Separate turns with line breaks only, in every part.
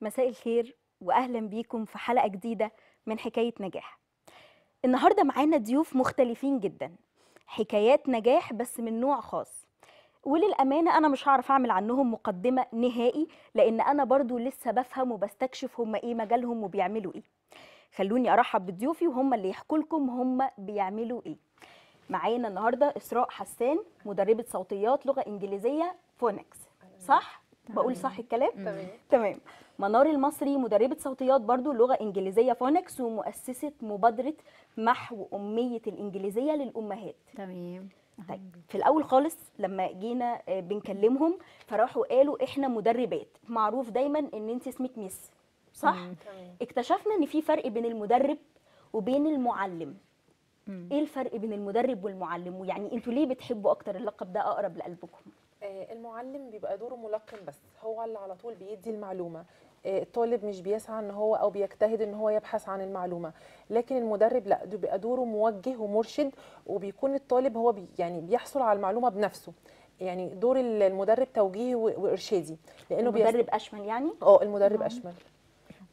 مساء الخير واهلا بيكم في حلقة جديدة من حكاية نجاح. النهارده معانا ضيوف مختلفين جدا. حكايات نجاح بس من نوع خاص. وللأمانة أنا مش هعرف أعمل عنهم مقدمة نهائي لأن أنا برضو لسه بفهم وبستكشف هم إيه مجالهم وبيعملوا إيه. خلوني أرحب بضيوفي وهم اللي يحكوا لكم هم بيعملوا إيه. معانا النهارده إسراء حسان مدربة صوتيات لغة إنجليزية فونكس صح؟ بقول صح الكلام؟
تمام.
تمام. منار المصري مدربة صوتيات برضو لغة إنجليزية phonics ومؤسسة مبادرة محو أمية الإنجليزية للأمهات
تمام
طيب في الأول خالص لما جينا آه، بنكلمهم فراحوا قالوا إحنا مدربات معروف دايما إن أنت اسمك Miss صح؟
مم.
تمام
اكتشفنا إن في فرق بين المدرب وبين المعلم
مم.
إيه الفرق بين المدرب والمعلم ويعني أنتوا ليه بتحبوا أكتر اللقب ده أقرب لقلبكم؟
آه، المعلم بيبقى دوره ملقن بس هو اللي على طول بيدي المعلومة الطالب مش بيسعى إن هو أو بيجتهد إن هو يبحث عن المعلومة. لكن المدرب لا ده بيبقى دوره موجه ومرشد وبيكون الطالب هو بي يعني بيحصل على المعلومة بنفسه. يعني دور المدرب توجيهي وإرشادي لأنه بيس-
المدرب أشمل يعني؟
آه المدرب أشمل.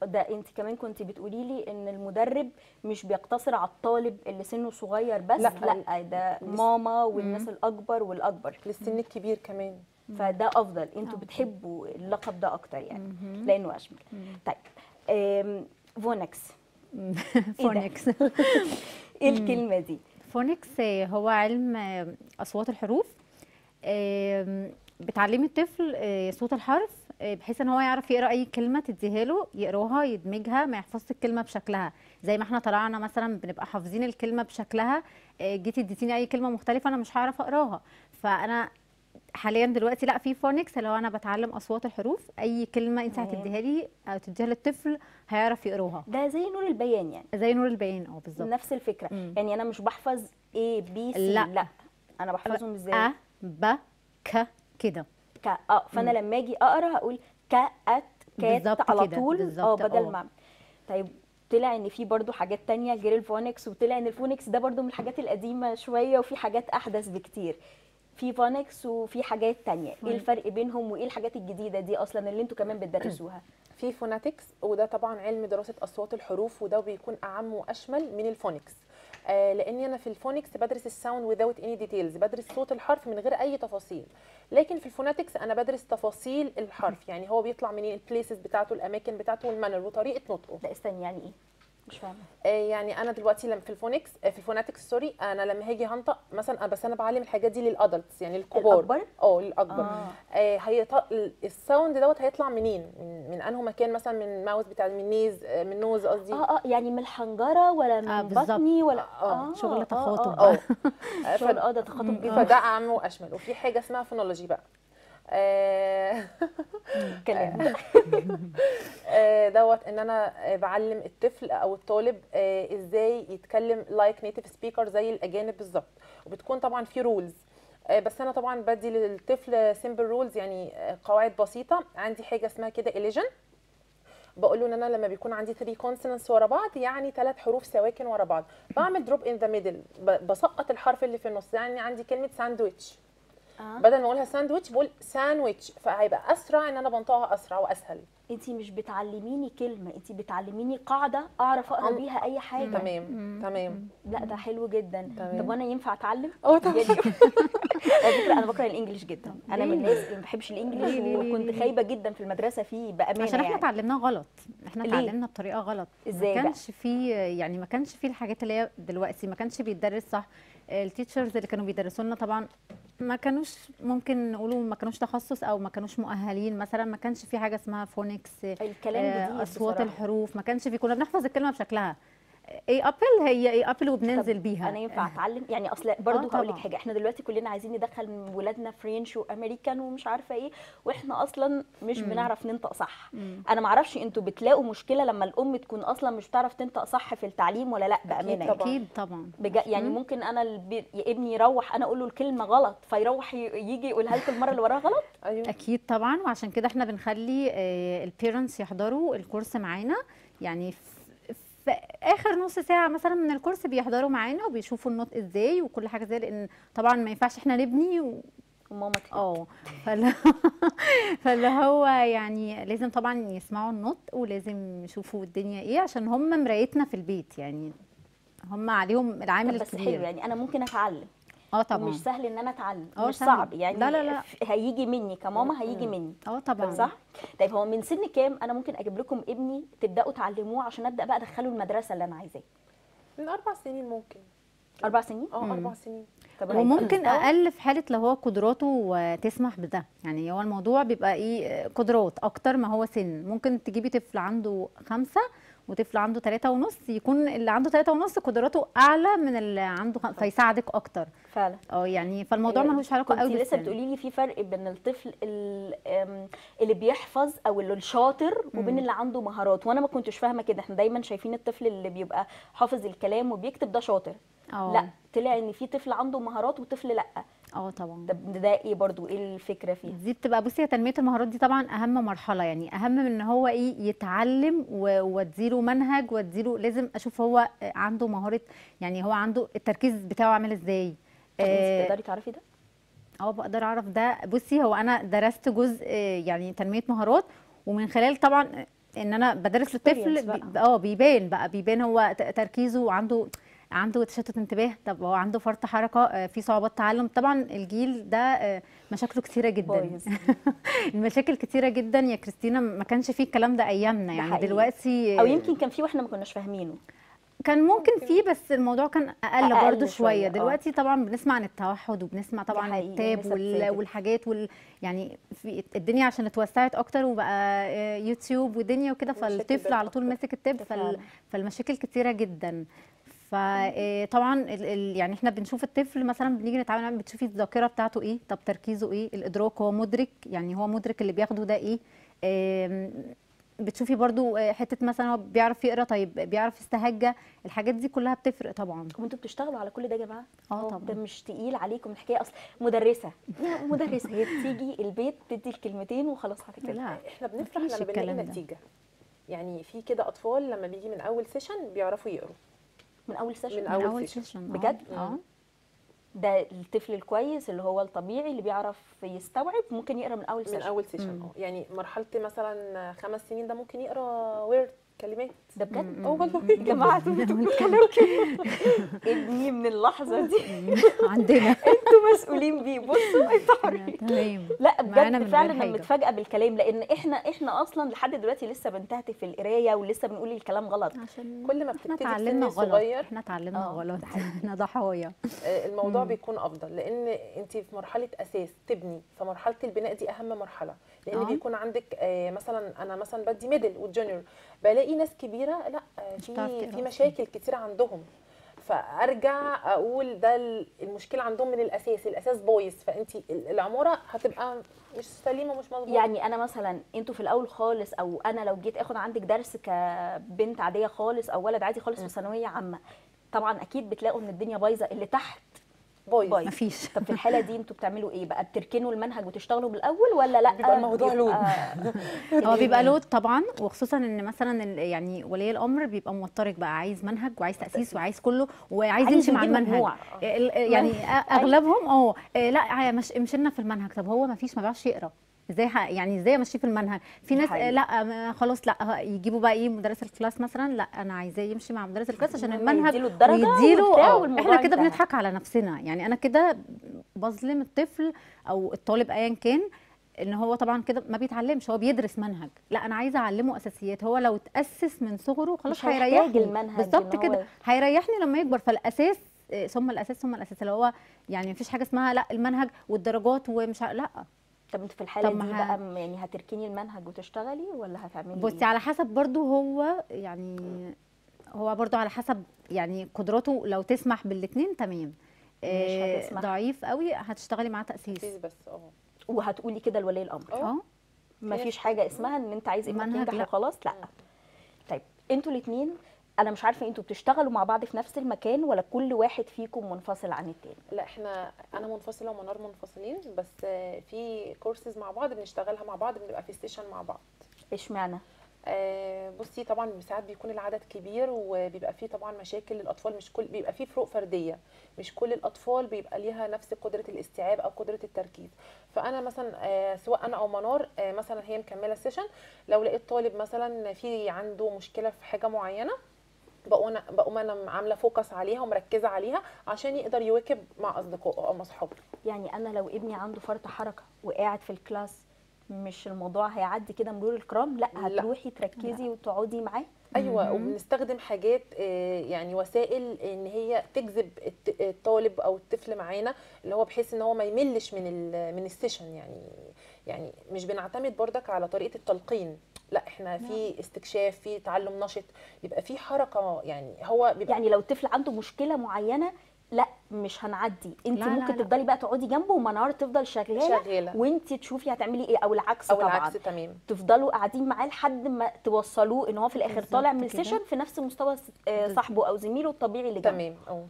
ده أنت كمان كنت بتقولي لي إن المدرب مش بيقتصر على الطالب اللي سنه صغير بس لا,
لا.
ده ماما والناس الأكبر والأكبر.
للسن الكبير كمان.
فده أفضل. أنتوا بتحبوا اللقب ده أكتر يعني. لأنه أشمل. طيب. phonics
phonics
إيه الكلمة دي؟
phonics آه، هو علم آه، أصوات الحروف. بتعلمي الطفل آه، صوت الحرف آه، بحيث إن هو يعرف يقرأ أي كلمة تديها له يقراها يدمجها ما يحفظش الكلمة بشكلها. زي ما إحنا طلعنا مثلا بنبقى حافظين الكلمة بشكلها آه، جيتي اديتيني أي كلمة مختلفة أنا مش هعرف أقراها. فأنا حاليا دلوقتي لا في phonics هو أنا بتعلم أصوات الحروف. أي كلمة
أنت.
هتديها لي أو تديها للطفل هيعرف يقراها.
ده زي نور البيان يعني.
زي نور البيان آه بالظبط.
نفس الفكرة.
مم.
يعني أنا مش بحفظ A B C
لا.
لا. أنا بحفظهم إزاي؟
أ ب ك كده.
ك آه فأنا لما أجي أقرأ هقول cat cat
بالظبط
على طول.
آه
بدل
آه.
ما طيب طلع إن في برضو حاجات تانية غير ال phonics وطلع إن ال phonics ده برضو من الحاجات القديمة شوية وفي حاجات أحدث بكتير. في phonics وفي حاجات تانية. إيه الفرق بينهم وإيه الحاجات الجديدة دي أصلا اللي أنتوا كمان بتدرسوها؟
في phonetics وده طبعا علم دراسة أصوات الحروف وده بيكون أعم وأشمل من ال phonics آه لأني أنا في ال phonics بدرس ال sound without any details بدرس صوت الحرف من غير أي تفاصيل. لكن في ال phonetics أنا بدرس تفاصيل الحرف يعني هو بيطلع منين ال places بتاعته الأماكن بتاعته وال manner وطريقة نطقه.
لا استني يعني إيه؟ مش فاهمة.
آه يعني أنا دلوقتي لما في ال phonics آه في ال phonetics sorry أنا لما هاجي هنطق مثلا بس أنا بعلم الحاجات دي لل adults يعني الكبار.
الأكبر؟
أه للاكبر
آه.
آه هيط... ال sound دوت هيطلع منين؟ من, من أنه مكان مثلا من mouth بتاع من nose آه من nose قصدي؟
آه آه يعني من الحنجرة ولا من
آه، بالظبط.
بطني ولا؟
آه،
شغل تخاطب
آه.
آه
آه. شغل آه ده تخاطب جدا
فده اعم واشمل وفي حاجة اسمها phonology بقى. آه
كلام
آه، دوت إن أنا آه، بعلم الطفل أو الطالب آه، إزاي يتكلم like native speaker زي الأجانب بالظبط. وبتكون طبعا في rules بس أنا طبعا بدي للطفل simple rules يعني آه، قواعد بسيطة. عندي حاجة اسمها كده elision بقول له إن أنا لما بيكون عندي 3 consonants ورا بعض يعني ثلاث حروف سواكن ورا بعض. بعمل drop in the middle بسقط الحرف اللي في النص. يعني عندي كلمة ساندويتش
آه.
بدل ما اقولها ساندويتش بقول ساندويتش فهيبقى أسرع إن أنا بنطقها أسرع وأسهل
انت مش بتعلميني كلمة انت بتعلميني قاعدة أعرف
أقرأ
بيها أي حاجة.
تمام تمام.
لا ده حلو جدا.
تمام.
طب وأنا ينفع أتعلم؟
آه طبعا.
يعني على فكرة أنا بكره ال English جدا. أنا من؟ الناس اللي ما بحبش
ال English
وكنت؟ خايبة جدا في المدرسة فيه بأمانة
عشان إحنا
يعني.
اتعلمناه غلط.
إحنا؟
اتعلمنا بطريقة غلط.
إزاي
ما؟ كانش في يعني ما كانش في الحاجات اللي هي دلوقتي ما كانش بيتدرس صح. ال teachers اللي كانوا بيدرسوا لنا طبعا ما كانوش ممكن نقولوا ما كانوش تخصص أو ما كانوش مؤهلين. مثلا ما كانش في حاجة اسمها phonics
الكلام جديد
أصوات
بصراحة.
الحروف ما كانش في كنا بنحفظ الكلمة بشكلها A apple هي A apple وبننزل بيها
أنا ينفع أتعلم يعني أصل برضو
آه
هقول لك. حاجة إحنا دلوقتي كلنا عايزين ندخل ولادنا French و American ومش عارفة إيه وإحنا أصلا مش
مم.
بنعرف ننطق صح
مم.
أنا ما أعرفش أنتوا بتلاقوا مشكلة لما الأم تكون أصلا مش بتعرف تنطق صح في التعليم ولا لأ بأمانة يعني.
طبعاً.
أكيد طبعا
بجا يعني
مم.
ممكن أنا البي... ابني يروح أنا أقول له الكلمة غلط فيروح ي... يجي يقولها لكم المره اللي وراها غلط
أيوه
أكيد طبعا وعشان كده إحنا بنخلي ال parents يحضروا ال course معانا يعني آخر نص ساعة مثلا من ال course بيحضروا معانا وبيشوفوا النطق إزاي وكل حاجة إزاي لأن طبعا ما ينفعش إحنا نبني و...
وماما
آه فاللي هو يعني لازم طبعا يسمعوا النطق ولازم يشوفوا الدنيا إيه عشان هم مرايتنا في البيت يعني هم عليهم العامل
بس حلو
الكبير.
يعني أنا ممكن أتعلم.
آه طبعا.
مش سهل إن أنا أتعلم
آه
مش
سهل.
صعب. يعني
لا، لا، لا.
هيجي مني كماما هيجي مني.
آه طبعا.
صح؟ طيب هو من سن كام أنا ممكن أجيب لكم ابني تبدأوا تعلموه عشان أبدأ بقى أدخله المدرسة اللي أنا عايزاه؟
من أربع سنين ممكن.
أربع سنين؟
آه أربع سنين.
طب
وممكن؟ أقل في حالة لو هو قدراته تسمح بده. يعني هو الموضوع بيبقى إيه قدرات أكتر ما هو سن. ممكن تجيبي طفل عنده خمسة وطفل عنده ثلاثة ونص يكون اللي عنده ثلاثة ونص قدراته أعلى من اللي عنده خم... فيساعدك أكتر.
فعلا.
آه يعني فالموضوع
إيه،
ملوش علاقة قوي
لسه. بتقولي لي في فرق بين الطفل اللي بيحفظ أو اللي الشاطر وبين اللي عنده مهارات. وأنا ما كنتش فاهمة كده. إحنا دايما شايفين الطفل اللي بيبقى حافظ الكلام وبيكتب ده شاطر.
آه.
لا طلع إن في طفل عنده مهارات وطفل لأ.
آه طبعا.
طب ده إيه برضو؟ إيه الفكرة فيها؟
دي بتبقى بصي هي تنمية المهارات دي طبعا أهم مرحلة يعني أهم من إن هو إيه يتعلم وأديله منهج وأديله لازم أشوف هو عنده مهارة يعني هو عنده التركيز بتاعه عامل
إزاي.
آه،
تقدري تعرفي ده؟
آه بقدر أعرف ده. بصي هو أنا درست جزء آه، يعني تنمية مهارات ومن خلال طبعا إن أنا بدرس للطفل آه بيبان بقى بيبان هو تركيزه وعنده عنده تشتت انتباه طب هو عنده فرط حركة آه، في صعوبات تعلم. طبعا الجيل ده آه، مشاكله كتيرة جدا. المشاكل كتيرة جدا. يا كريستينا ما كانش فيه الكلام ده
أيامنا.
يعني
حقيقي.
دلوقتي
أو يمكن كان في وإحنا ما كناش فاهمينه.
كان ممكن فيه بس الموضوع كان أقل,
أقل
برضه
شوية،
شوية.
آه.
دلوقتي طبعا بنسمع عن التوحد وبنسمع طبعا
حقيقي،
التاب وال... والحاجات وال... يعني في الدنيا عشان اتوسعت أكتر وبقى آه، يوتيوب ودنيا وكده فالطفل على طول. ماسك التاب فال... فالمشاكل كتيرة جدا. فطبعا. ال... يعني إحنا بنشوف الطفل مثلا بنيجي نتعامل معاه بتشوفي الذاكرة بتاعته إيه طب تركيزه إيه الإدراك هو مدرك يعني هو مدرك اللي بياخده ده إيه بتشوفي برضو آه، حتة مثلا هو بيعرف يقرأ طيب بيعرف يستهجى الحاجات دي كلها بتفرق طبعا
وأنتوا بتشتغلوا على كل ده يا
جماعة
آه
طبعا.
ده مش تقيل عليكم الحكاية أصلا مدرسة مدرسة هي بتيجي البيت تدي الكلمتين وخلاص على كده
لا
إحنا بنفرح لما بنلاقي. نتيجة يعني في كده أطفال لما بيجي من أول session بيعرفوا يقروا
من أول session
من
من
أول أول
session.
بجد؟
آه.
ده الطفل الكويس اللي هو الطبيعي اللي بيعرف يستوعب ممكن يقرأ من أول
من
session
أول session آه. يعني مرحلة مثلا خمس سنين ده ممكن يقرأ word كلمات.
ده بجد؟
آه والله
يا جماعة أنتوا بتتكلموا. كده ابني من اللحظة دي.
عندنا.
أنتوا مسؤولين بيه. بصوا أنتوا حرين لا بجد فعلا
أنا.
متفاجئة بالكلام لأن إحنا إحنا أصلا لحد دلوقتي لسه بنتهته في القراية ولسه بنقول الكلام غلط.
عشان
كل ما
إحنا
بتبتدي
اتعلمنا غلط.
صغير
إحنا اتعلمنا
آه،
غلط. إحنا ضحايا.
آه، الموضوع بيكون أفضل لأن انت في مرحلة أساس تبني. فمرحلة البناء دي أهم مرحلة. لأن
آه.
بيكون عندك آه، مثلا أنا مثلا بدي ميدل والجونيور بلاقي ناس كبيرة لأ آه،
مش
في في. مشاكل كتير عندهم. فأرجع أقول ده ال- المشكلة عندهم من الأساس الأساس بايظ فأنت العمارة هتبقى مش سليمة ومش مظبوطة.
يعني أنا مثلا أنتوا في الأول خالص أو أنا لو جيت آخد عندك درس كبنت عادية خالص أو ولد عادي خالص في ثانوية عامة طبعا أكيد بتلاقوا إن الدنيا بايظة. اللي تحت
بايظ.
مفيش.
طب في الحالة دي أنتوا بتعملوا إيه بقى؟ بتركنوا المنهج وتشتغلوا بالأول ولا لأ؟
بيبقى الموضوع لود.
هو بيبقى load طبعا وخصوصا إن مثلا ال- يعني ولي الأمر بيبقى موترك بقى عايز منهج وعايز تأسيس وعايز كله وعايز
عايز
يمشي مع المنهج. يعني أغلبهم آه لأ مش امشي لنا في المنهج. طب هو ما فيش ما بيعرفش يقرأ. إزاي يعني إزاي امشيه في المنهج؟ في ناس
حقيقي.
آه، لا ما- خلاص لأ ه- يجيبوا بقى إيه مدرس ال class مثلا لأ أنا عايزاه يمشي مع مدرس ال class
عشان
المنهج
يديله
ويديله آه
والموضوع
إحنا كده. بنضحك على نفسنا. يعني أنا كده بظلم الطفل أو الطالب ايا كان إن هو طبعا كده ما بيتعلمش هو بيدرس منهج. لأ أنا عايزة أعلمه أساسيات. هو لو اتأسس من صغره خلاص هيريحني.
المنهج
بالظبط كده. هيريحني لما يكبر. فالأساس آه، ثم الأساس ثم الأساس. اللي هو يعني مفيش حاجة اسمها لأ المنهج والدرجات ومش لأ.
طب انت في
الحالة
دي بقى يعني هتركني المنهج وتشتغلي ولا هتعملي
بصي
إيه؟
على حسب برضو هو يعني هو برضو على حسب يعني قدراته. لو تسمح بالاثنين تمام. آه،
هتسمح.
ضعيف قوي هتشتغلي معاه
تأسيس.
تأسيس
بس آه.
وهتقولي كده لولي الأمر.
آه.
آه.
ما فيش. حاجة اسمها إن أنت عايز ابنك
منهج
ينجح
لا.
وخلاص لأ. طيب أنتوا الاثنين أنا مش عارفه أنتوا بتشتغلوا مع بعض في نفس المكان ولا كل واحد فيكم منفصل عن التاني؟
لا إحنا أنا منفصله ومنار منفصلين بس في كورسز مع بعض بنشتغلها مع بعض بنبقى في session مع بعض.
اشمعنى؟
آه، بصي طبعا ساعات بيكون العدد كبير وبيبقى فيه طبعا مشاكل للأطفال مش كل بيبقى فيه فروق فردية. مش كل الأطفال بيبقى ليها نفس قدرة الاستيعاب أو قدرة التركيز. فأنا مثلا آه، سواء أنا أو منار آه، مثلا هي مكملة ال session لو لقيت طالب مثلا في عنده مشكلة في حاجة معينة بقوم أنا بقوم أنا عاملة focus عليها ومركزة عليها عشان يقدر يواكب مع أصدقائه أو مع اصحابه
يعني أنا لو ابني عنده فرط حركة وقاعد في ال class مش الموضوع هيعدي كده مرور الكرام
لأ.
هتروحي تركزي وتقعدي معاه
أيوه.
وبنستخدم حاجات آه، يعني وسائل إن هي تجذب الت- الطالب أو الطفل معانا اللي هو بحيث إن هو ما يملش من ال- من ال session يعني يعني مش بنعتمد بردك على طريقة التلقين. لا إحنا في استكشاف في تعلم نشط يبقى في حركة يعني هو بيبقى
يعني لو الطفل عنده مشكلة معينة لا مش هنعدي. انت
لا،
ممكن
لا.
تفضلي بقى تقعدي جنبه ومنار تفضل شغالة
شغالة.
وانت تشوفي هتعملي إيه أو العكس
أو
طبعا.
العكس تمام.
تفضلوا قاعدين معاه لحد ما توصلوه إن هو في
الآخر
طالع من.
ال
session في نفس مستوى آه،. صاحبه أو زميله الطبيعي اللي جنبه.
تمام آه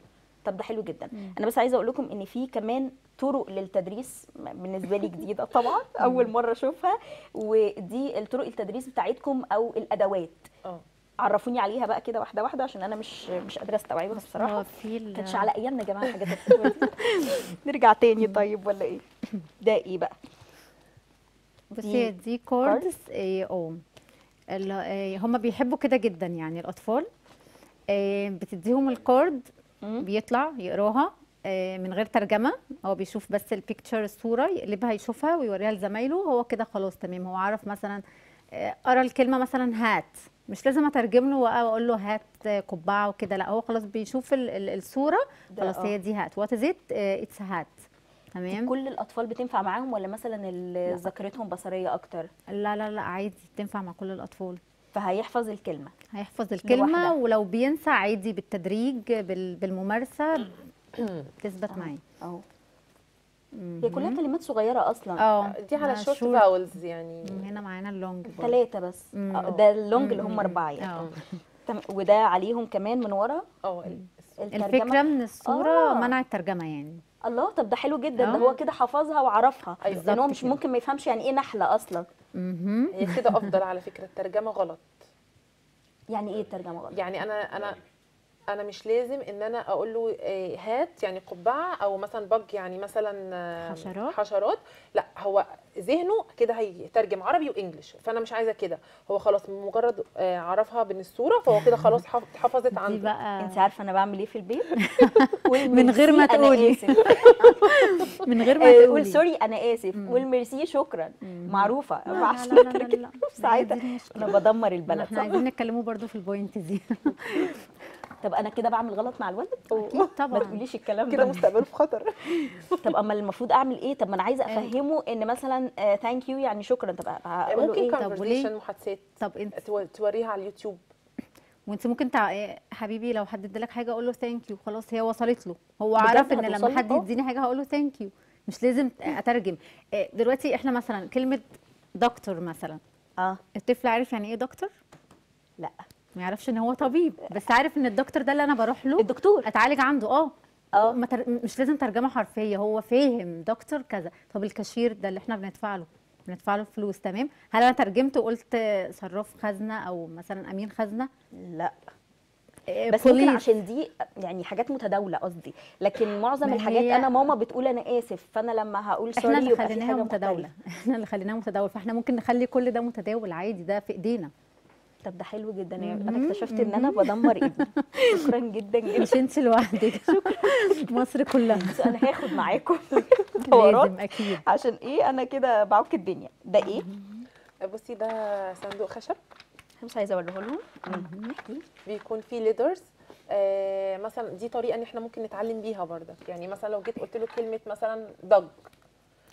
طب ده حلو جدا. أنا بس عايزة أقول لكم إن في كمان طرق للتدريس بالنسبة لي جديدة طبعا أول مرة أشوفها. ودي الطرق التدريس بتاعتكم أو الأدوات.
آه.
عرفوني عليها بقى كده واحدة واحدة عشان أنا مش مش قادرة أستوعبها
بصراحة. في
كانتش على أيامنا يا جماعة الحاجات دي. نرجع تاني طيب ولا إيه؟ ده إيه بقى؟
بصي
دي
كوردز آه ال- آه، هم بيحبوا كده جدا يعني الأطفال. آه، بتديهم ال card
مم.
بيطلع يقراها آه، من غير ترجمة. هو بيشوف بس ال picture الصورة يقلبها يشوفها ويوريها لزمايله هو كده خلاص تمام. هو عرف مثلا آه، قرأ الكلمة مثلا hat مش لازم أترجم له وأقول له hat قبعة وكده لأ هو خلاص بيشوف ال- ال-
الصورة
خلاص
آه.
هي دي hat what is it it's hat تمام؟
كل الأطفال بتنفع معاهم ولا مثلا ذاكرتهم بصرية أكتر؟
لا لا لا عادي تنفع مع كل الأطفال.
فهيحفظ الكلمة
هيحفظ الكلمة
لوحدها.
ولو بينسى عادي بالتدريج بال- بالممارسة تثبت معاه
أهو هي كلها كلمات صغيرة أصلا
آه
دي على
ده
short
short.
vowels يعني
هنا معانا ال long.
ثلاثة بس. آه، ده ال long اللي هم. أربعة يعني تم- وده عليهم كمان من ورا آه.
الفكرة من الصورة
آه.
منع الترجمة يعني
الله طب ده حلو جدا ده
آه.
هو كده حفظها وعرفها. لأن هو مش
كده.
ممكن ما يفهمش يعني إيه نحلة
أصلا.
هي كده أفضل على فكرة الترجمة غلط
يعني إيه الترجمة غلط
يعني أنا أنا أنا مش لازم إن أنا أقول له آه، هات يعني قبعة أو مثلا بج يعني مثلا آه،
حشرات.
حشرات. لا هو ذهنه كده هيترجم عربي وانجلش فأنا مش عايزة كده. هو خلاص مجرد آه، عرفها من الصورة فهو كده خلاص حف- حفظت
دي
عنده.
بقى
انت عارفة أنا بعمل إيه في البيت؟
من غير ما تقولي. من غير ما تقولي.
قول sorry أنا
آسف.
والميرسي شكرا. معروفة.
لا،
ما
لا،
ساعتها. أنا بدمر
الولد.
إحنا؟
عايزين نتكلموا برضو في ال point دي.
طب أنا كده بعمل غلط مع الولد
أكيد
ما
طبعا.
تقوليش الكلام
كده
ده.
مستقبله في خطر.
طب اما المفروض أعمل إيه؟ طب ما أنا عايزة أفهمه إن مثلا thank you يعني شكرا. طب هقول له
ممكن
إيه؟
طب وليه؟
محادثات
طب انت
تو- توريها على اليوتيوب.
وانت ممكن تع... إيه، حبيبي لو حد ادالك حاجة أقول له thank you خلاص هي وصلت له. هو عرف
إن
لما؟ حد
آه.
يديني حاجة هقول له thank you مش لازم أترجم. دلوقتي إحنا مثلا كلمة دكتور مثلا.
أه.
الطفل عارف يعني إيه دكتور
لا.
ما يعرفش إن هو طبيب بس عارف إن الدكتور ده اللي أنا بروح له؟
الدكتور.
أتعالج عنده آه. آه. مش لازم ترجمة حرفية هو فاهم دكتور كذا. طب الكاشير ده اللي إحنا بندفع له بندفع له فلوس تمام؟ هل أنا ترجمت وقلت صراف خزنة أو مثلا أمين خزنة؟
لا.
إيه،
بس ممكن. عشان دي يعني حاجات متداولة قصدي. لكن معظم الحاجات أنا ماما بتقول أنا آسف فأنا لما هقول
إحنا
سوري
اللي
يبقى في
خليناها
متداولة.
إحنا اللي خليناها متداول فإحنا ممكن نخلي كل ده متداول عادي ده في إيدينا.
طب ده حلو جدا. يعني
أنا
اكتشفت إن أنا بدمر ابني. شكرا جدا جدا.
مش انت لوحدك. مصر كلها.
بس أنا هاخد معاكم
لازم أكيد.
عشان إيه؟ أنا كده بعك الدنيا. ده إيه؟
بصي ده صندوق خشب.
مش عايزة اوريه لهم
بيكون فيه letters آه مثلا دي طريقة إن إحنا ممكن نتعلم بيها برضك يعني مثلا لو جيت قلت له كلمة مثلا dog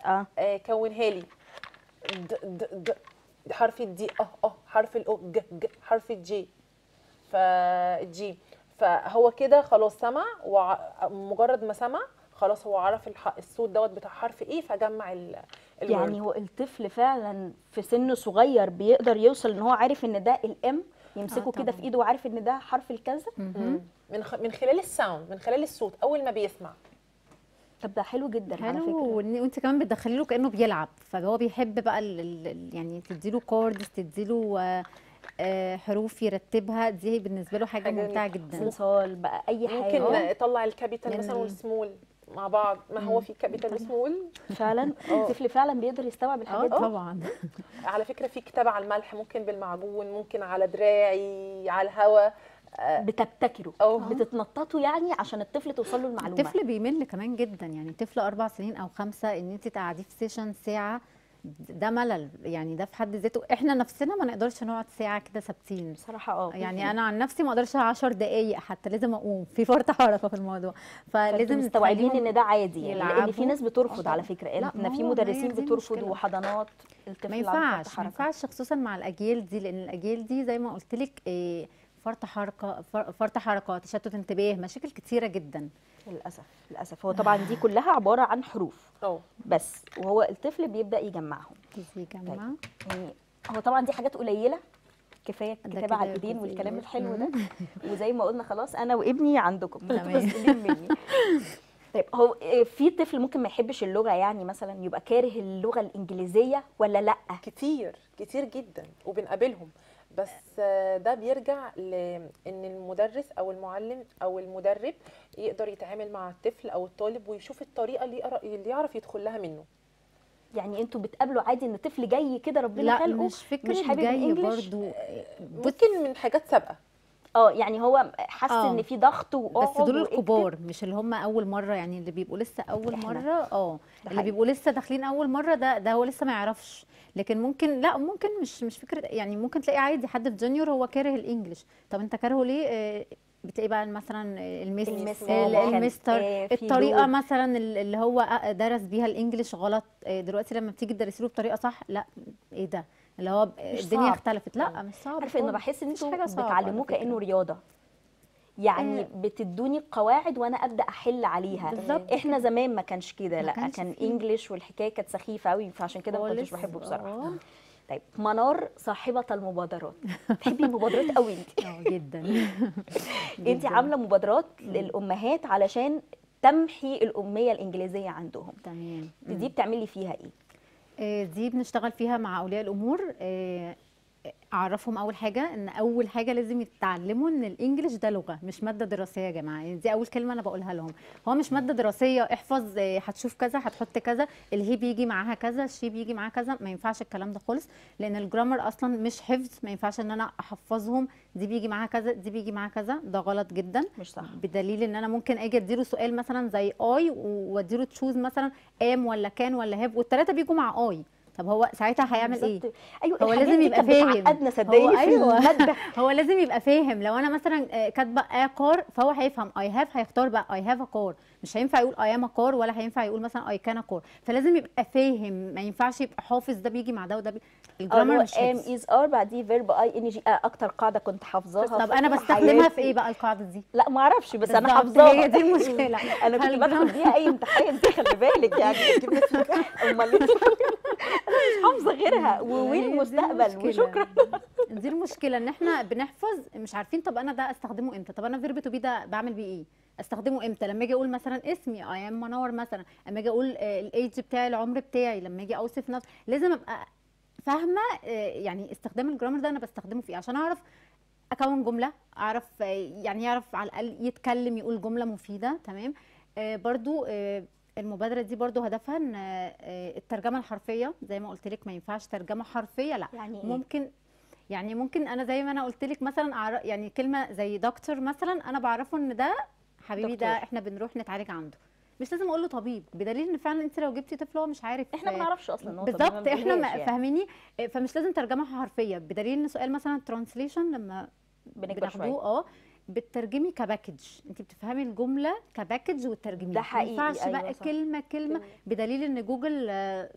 آه.
آه كونها لي. د د د. حرف ال D أه أه حرف ال O ج ج حرف ال G فال G فهو كده خلاص سمع ومجرد ما سمع خلاص هو عرف الح- الصوت دوت بتاع حرف إيه فجمع ال.
يعني هو الطفل فعلا في سن صغير بيقدر يوصل إن هو عارف إن ده ال M يمسكه
آه
كده. في إيده وعارف إن ده حرف الكذا.
من خ... من خلال ال sound من خلال الصوت أول ما بيسمع
طب ده حلو جدا على
حلو.
فكرة.
وإن- وأنت كمان بتدخلي له كأنه بيلعب. فهو بيحب بقى ال ال ال- يعني تديله cards تديله آه، آه، حروف يرتبها. دي بالنسبة له حاجة
حاجة
ممتعة جدا.
صلصال بقى أي حاجة.
ممكن
آه.
طلع ال capital مثلا
لأن-
والسمول مع بعض. ما هو في capital و small
فعلا؟
آه.
الطفل فعلا بيقدر يستوعب الحاجات دي؟
طبعا.
على فكرة في كتابه على الملح ممكن بالمعجون ممكن على دراعي على الهواء
بتبتكره.
آه.
بتتنططوا يعني عشان الطفل توصل له المعلومة.
الطفل بيمل كمان جدا. يعني طفل أربع سنين أو خمسة إن أنت تقعديه في session ساعة ده ملل. يعني ده في حد ذاته. إحنا نفسنا ما نقدرش نقعد ساعة كده ثابتين.
بصراحة آه
يعني أنا عن نفسي ما أقدرش 10 دقائق حتى. لازم أقوم. في فرط حركه في الموضوع.
لازم
فلازم
مستوعبين إن ده عادي يعني لأن في. ناس بترفض
آه.
على. فكرة.
إن
في مدرسين بترفض. وحضانات الطفل
ما ينفعش. ما. ينفعش خصوصا مع الأجيال دي. لأن الأجيال دي زي ما قلت لك إيه، فرط حركة فر- فرط حركة تشتت انتباه مشاكل كتيرة جدا.
للأسف للأسف. هو طبعا دي كلها عبارة عن حروف.
آه
بس وهو الطفل بيبدأ يجمعهم.
يا جماعة
يعني هو طبعا دي حاجات قليلة.
كفاية
الكتابه على
الإيدين.
والكلام الحلو ده. وزي ما قلنا خلاص أنا وابني عندكم. مسؤولين مني. طيب هو إيه، في طفل ممكن ما يحبش اللغة يعني مثلا يبقى كاره اللغة الإنجليزية ولا لأ؟
كتير كتير جدا وبنقابلهم. بس ده بيرجع لإن المدرس أو المعلم أو المدرب يقدر يتعامل مع الطفل أو الطالب ويشوف الطريقة اللي يقرا اللي يعرف يدخل لها منه.
يعني أنتوا بتقابلوا عادي إن طفل جاي كده ربنا
لا
خلقه
مش فكرة
مش حابب
جاي؟ برضو.
ممكن من حاجات سابقة.
آه يعني هو حس
آه.
ان في ضغط
بس دول. الكبار مش اللي هم أول مرة يعني اللي بيبقوا لسه
أول.
مرة آه اللي. بيبقوا لسه داخلين أول مرة ده ده هو لسه ما يعرفش لكن ممكن لا ممكن مش مش فكرة يعني ممكن تلاقي عادي حد في جونيور هو كاره الإنجليش طب أنت كارهه ليه آه، بتلاقي بقى مثلا المس
آه،
المستر
آه، الطريقة.
مثلا اللي هو درس بيها الإنجليش غلط آه، دلوقتي لما بتيجي تدرسي له بطريقة صح لا إيه ده اللي هو الدنيا
صعب.
اختلفت لا مش صعب
عارفة
إنه.
بحس
إن أنتوا
بتعلموه. كانه رياضة يعني
آه.
بتدوني القواعد وأنا أبدأ أحل عليها
بالظبط
إحنا زمان ما كانش كده لا
كانش
كان. إنجليش والحكاية كانت سخيفة قوي فعشان كده ما كنتش. بحبه بصراحة
آه.
طيب منار صاحبة المبادرات بتحبي المبادرات قوي انت
آه جدا
انت. عاملة مبادرات للأمهات علشان تمحي الأمية الإنجليزية عندهم
تمام
دي بتعملي فيها
إيه دي بنشتغل فيها مع أولياء الأمور. آه، أعرفهم أول حاجة إن أول حاجة لازم يتعلموا إن الإنجليش ده لغة مش مادة دراسية يا جماعة. يعني دي أول كلمة أنا بقولها لهم. هو مش مادة دراسية احفظ آه، هتشوف كذا هتحط كذا الهي بيجي معاها كذا الشي بيجي معاها كذا ما ينفعش الكلام ده خالص. لأن الجرامر أصلا مش حفظ ما ينفعش إن أنا أحفظهم. دي بيجي معاها كذا دي بيجي معاها كذا. ده غلط جدا.
مش صح.
بدليل إن أنا ممكن آجي أديله سؤال مثلا زي اي وأديله تشوز مثلا am ولا can ولا have والثلاثه بيجوا مع I طب هو ساعتها هيعمل
إيه. أيوه
هو لازم يبقى فاهم.
بتعقدنا
هو
صدقيني في
أيوة.
الماده
هو لازم يبقى فاهم. لو أنا مثلا آه، كاتبة a car فهو هيفهم. I have هيختار بقى. I have a car مش هينفع يقول I am car ولا هينفع يقول مثلا I can car فلازم يبقى فاهم. ما ينفعش يبقى حافظ ده بيجي مع ده وده بي... ال grammar
مش
am
is are بعديه verb ing أكتر قاعدة كنت حافظاها
طب
أنا
بستخدمها في. إيه بقى القاعدة دي؟
لا ما أعرفش بس
أنا
حافظاها.
هي دي المشكلة.
أنا كنت بدخل بيها أي امتحان خلي بالك يعني أمال انت أنا مش حافظة غيرها. ووين المستقبل. وشكرا.
دي المشكلة إن إحنا بنحفظ مش عارفين طب أنا ده أستخدمه إمتى؟ طب أنا verb to be ده بعمل بيه إيه؟ أستخدمه إمتى؟ لما أجي أقول مثلا اسمي I am منور مثلا. لما أجي أقول الايدج بتاعي العمر بتاعي لما أجي أوصف نفسي لازم أبقى فاهمة آه، يعني استخدام ال grammar ده أنا بستخدمه في إيه عشان أعرف أكون جملة أعرف آه، يعني يعرف على الأقل يتكلم يقول جملة مفيدة تمام آه، برضو المبادرة دي برضو هدفها إن الترجمة الحرفية زي ما قلت لك ما ينفعش ترجمة حرفية لا
يعني إيه؟
ممكن يعني ممكن أنا زي ما أنا قلت لك مثلا يعني كلمة زي دكتور مثلا أنا بعرفه إن ده حبيبي ده
دكتور.
إحنا بنروح نتعالج عنده مش لازم أقول له طبيب بدليل إن فعلا أنت لو جبتي طفل هو مش عارف
إحنا ما
آه،
بنعرفش أصلا
بالظبط إحنا
يعني.
فاهميني آه، فمش لازم ترجمة حرفية بدليل إن سؤال مثلا ترانسليشن لما بناخدوه آه بتترجمي ك package. أنت بتفهمي الجملة ك package وتترجميها
ده حقيقي،
ما ينفعش
أيوة
بقى
صح.
كلمة كلمة
كلمة.
بدليل إن جوجل آه،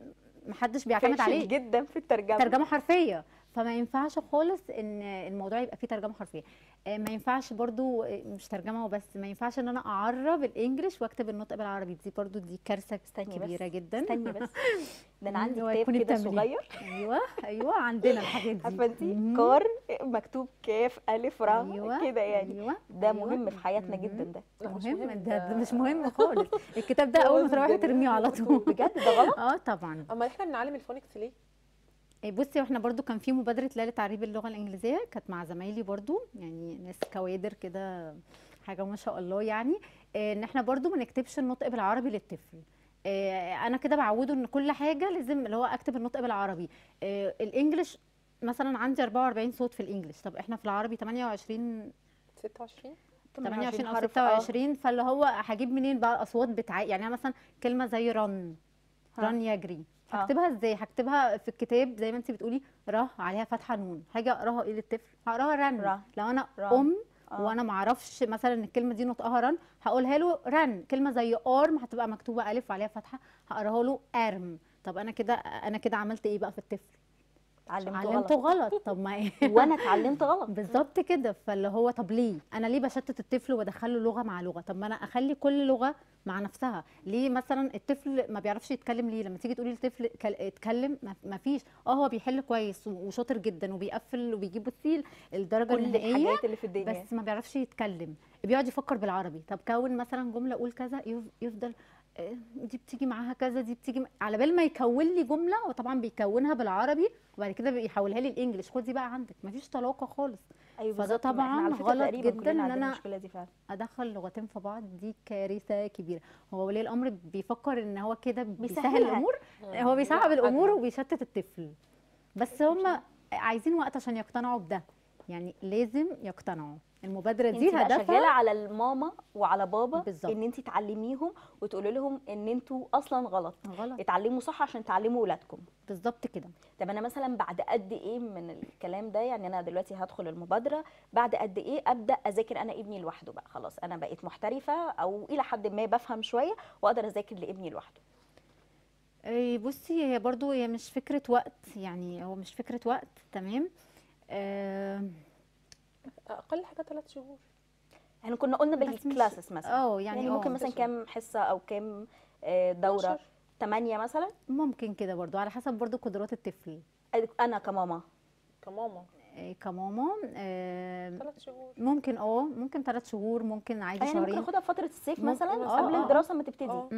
محدش بيعتمد عليه.
جدا في الترجمة.
ترجمة حرفية. فما ينفعش خالص إن الموضوع يبقى فيه ترجمة حرفية. ما ينفعش برضو آه، مش ترجمة وبس ما ينفعش إن أنا أعرب ال English وأكتب النطق بالعربي. دي برضو دي كارثة
استني بس،
كبيره جدا.
استني بس. ده أنا عندي كتاب كده. صغير.
أيوه أيوه عندنا الحاجات دي.
عارفة انت. car مكتوب كاف الف را
أيوه
كده يعني.
أيوه
ده
أيوة.
مهم في حياتنا. جدا ده.
مهم
مهم
ده, ده مش مهم خالص. الكتاب ده أول ما تروحي. ترميه على طول.
بجد؟ ده غلط؟
آه طبعا.
اما إحنا بنعلم الفونكس ليه؟
بصي إحنا برضو كان في مبادرة ليلة تعريب اللغة الإنجليزية كانت مع زمايلي برضو يعني ناس كوادر كده حاجة ما شاء الله يعني. إيه إن إحنا برضو ما نكتبش النطق بالعربي للطفل. إيه أنا كده بعوده إن كل حاجة لازم اللي هو أكتب النطق بالعربي. ال English مثلا عندي 44 صوت في ال English. طب إحنا في العربي 28
26
28 أو
حرف، آه.
26 فاللي هو هجيب منين بقى الاصوات بتاع يعني مثلا كلمة زي run
ها.
run يجري
آه.
هكتبها إزاي هكتبها في الكتاب زي ما انت بتقولي ره عليها فتحة نون هاجي اقراها إيه للطفل هقراها رن
ره.
لو أنا
رن.
ام
آه.
وأنا ما أعرفش مثلا الكلمة دي نطقها رن هقولها له رن كلمة زي arm هتبقى مكتوبة ألف وعليها فتحة هقراها له ارم طب أنا كده أنا كده عملت إيه بقى في الطفل
علمته غلط.
غلط. طب ما إيه؟
وأنا اتعلمت غلط.
بالظبط كده. فاللي هو طب ليه؟ أنا ليه بشتت الطفل وأدخله لغة مع لغة؟ طب ما أنا أخلي كل لغة مع نفسها. ليه مثلا الطفل ما بيعرفش يتكلم ليه؟ لما تيجي تقولي للطفل كل- اتكلم ما- فيش. آه هو بيحل كويس وشاطر جدا وبيقفل وبيجيب بصي الدرجه
كل
النهائيه
الحاجات اللي في الدنيا.
بس ما بيعرفش يتكلم. بيقعد يفكر بالعربي. طب كون مثلا جملة قول كذا يف- يفضل دي بتيجي معاها كذا دي بتيجي على بال ما يكون لي جملة وطبعا بيكونها بالعربي وبعد كده بيحولها لي الإنجليش. خدي بقى عندك مفيش طلاقة خالص.
أيوه
فده طبعاً غلط جداً
دي فعلا.
أدخل لغتين في بعض دي كارثة كبيرة. هو ولي الأمر بيفكر إن هو كده بيسهل. الأمور هو بيصعب
لا، الأمور.
وبيشتت الطفل. بس هم عايزين وقت عشان يقتنعوا بده. يعني لازم يقتنعوا. المبادرة دي
بقى شغالة
هدفها
على الماما وعلى بابا
بالظبط.
ان انت تعلميهم وتقولي لهم ان أنتوا أصلا غلط.
غلط.
اتعلموا صح عشان تعلموا ولادكم.
بالظبط كده.
طب أنا مثلا بعد قد إيه من الكلام ده؟ يعني أنا دلوقتي هدخل المبادرة بعد قد إيه أبدأ أذاكر أنا ابني لوحده بقى؟ خلاص أنا بقيت محترفة أو إلى حد ما بفهم شوية وأقدر أذاكر لابني لوحده.
إيه بصي هي برضو هي مش فكرة وقت يعني هو مش فكرة وقت تمام؟ آه
أقل حاجة ثلاث شهور.
يعني كنا قلنا
بال
classes مثلا.
آه
يعني,
يعني
ممكن
آه،
مثلا. كام حصة أو كام آه، دورة؟
12.
ثمانية مثلا؟
ممكن كده برضو على حسب برضو قدرات الطفل.
أنا كماما.
كماما.
إيه كماما آه
ثلاث شهور.
ممكن آه ممكن ثلاث شهور ممكن عادي
يعني ممكن
شهرين.
آخدها في فترة الصيف
ممكن-
مثلا
آه،
قبل
آه،
الدراسة ما تبتدي.
آه.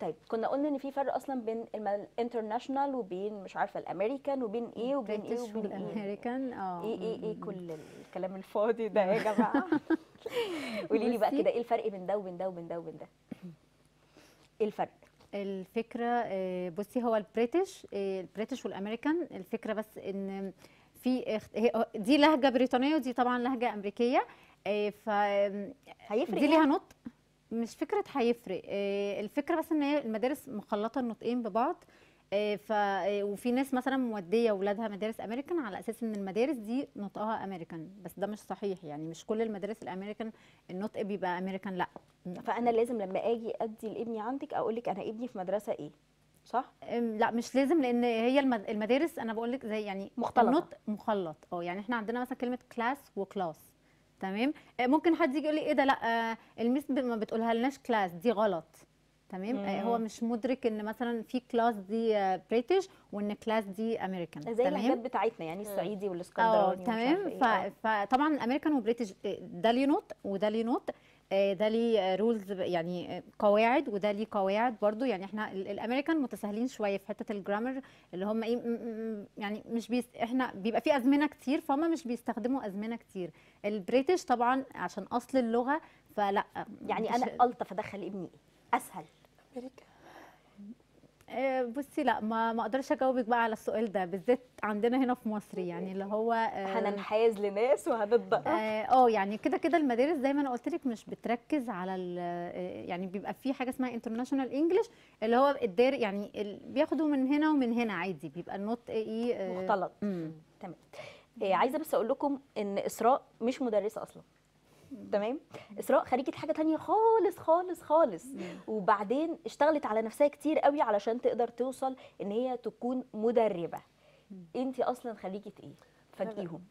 طيب كنا قلنا إن في فرق أصلا بين ال international وبين مش عارفة الأمريكان وبين إيه وبين
إيه
وبين إيه.
والامريكان
آه. إيه إيه
إيه.
كل الكلام الفاضي ده يا جماعة. قولي لي بقى. كده إيه الفرق بين ده وبين ده وبين ده وبين ده؟ إيه الفرق؟
الفكرة آه، بصي هو ال British آه، ال British والأمريكان الفكرة بس إن في دي لهجة بريطانية ودي طبعا لهجة أمريكية آه، ف
هيفرق
دي؟ ليها نطق. مش فكرة هيفرق. آه، الفكرة بس إن هي المدارس مخلطة النطقين ببعض. آه، ف آه، وفي ناس مثلا مودية اولادها مدارس أمريكان على أساس إن المدارس دي نطقها أمريكان. بس ده مش صحيح. يعني مش كل المدارس الأمريكان النطق بيبقى أمريكان لأ.
فأنا لازم لما آجي أدي لابني عندك أقول لك أنا ابني في مدرسة إيه صح؟
لأ مش لازم لأن هي المد- المدارس أنا بقول لك زي يعني
مختلطة.
النطق مخلط. آه يعني إحنا عندنا مثلا كلمة class و class تمام؟ آه، ممكن حد يجي يقول لي إيه ده؟ لا آه، ال Miss ما بتقولهالناش class دي غلط. تمام؟ آه، هو
مم.
مش مدرك إن مثلا في class دي British وإن class دي امريكان
زي اللهجات بتاعتنا يعني الصعيدي والإسكندراني
تمام. فطبعا الامريكان و British آه، ده ليه نطق وده ليه نطق ده ليه rules يعني قواعد وده ليه قواعد برضو. يعني إحنا ال- الامريكان متساهلين شوية في حتة ال grammar اللي هم إيه يعني مش بيست... إحنا بيبقى في أزمنة كتير فهم مش بيستخدموا أزمنة كتير. ال British طبعا عشان أصل اللغة فلا
يعني أنا ألطف أدخل ابني. إيه أسهل.
أمريكا.
آه، بصي لا ما ما أقدرش أجاوبك بقى على السؤال ده بالذات عندنا هنا في مصر يعني اللي هو آه،
هننحاز لناس وهنتضرب
آه آه، يعني كده كده المدارس زي ما أنا قلت لك مش بتركز على يعني بيبقى في حاجة اسمها انترناشونال انجلش اللي هو الدار يعني بياخدوا من هنا ومن هنا عادي بيبقى النطق إيه آه،
مختلط. تمام. عايزة بس أقول لكم إن إسراء مش مدرسه أصلا. تمام؟ إسراء خريجة حاجة تانية خالص خالص خالص. وبعدين اشتغلت على نفسها كتير قوي علشان تقدر توصل إن هي تكون مدربة. أنت أصلا خريجة إيه؟ فاجئيهم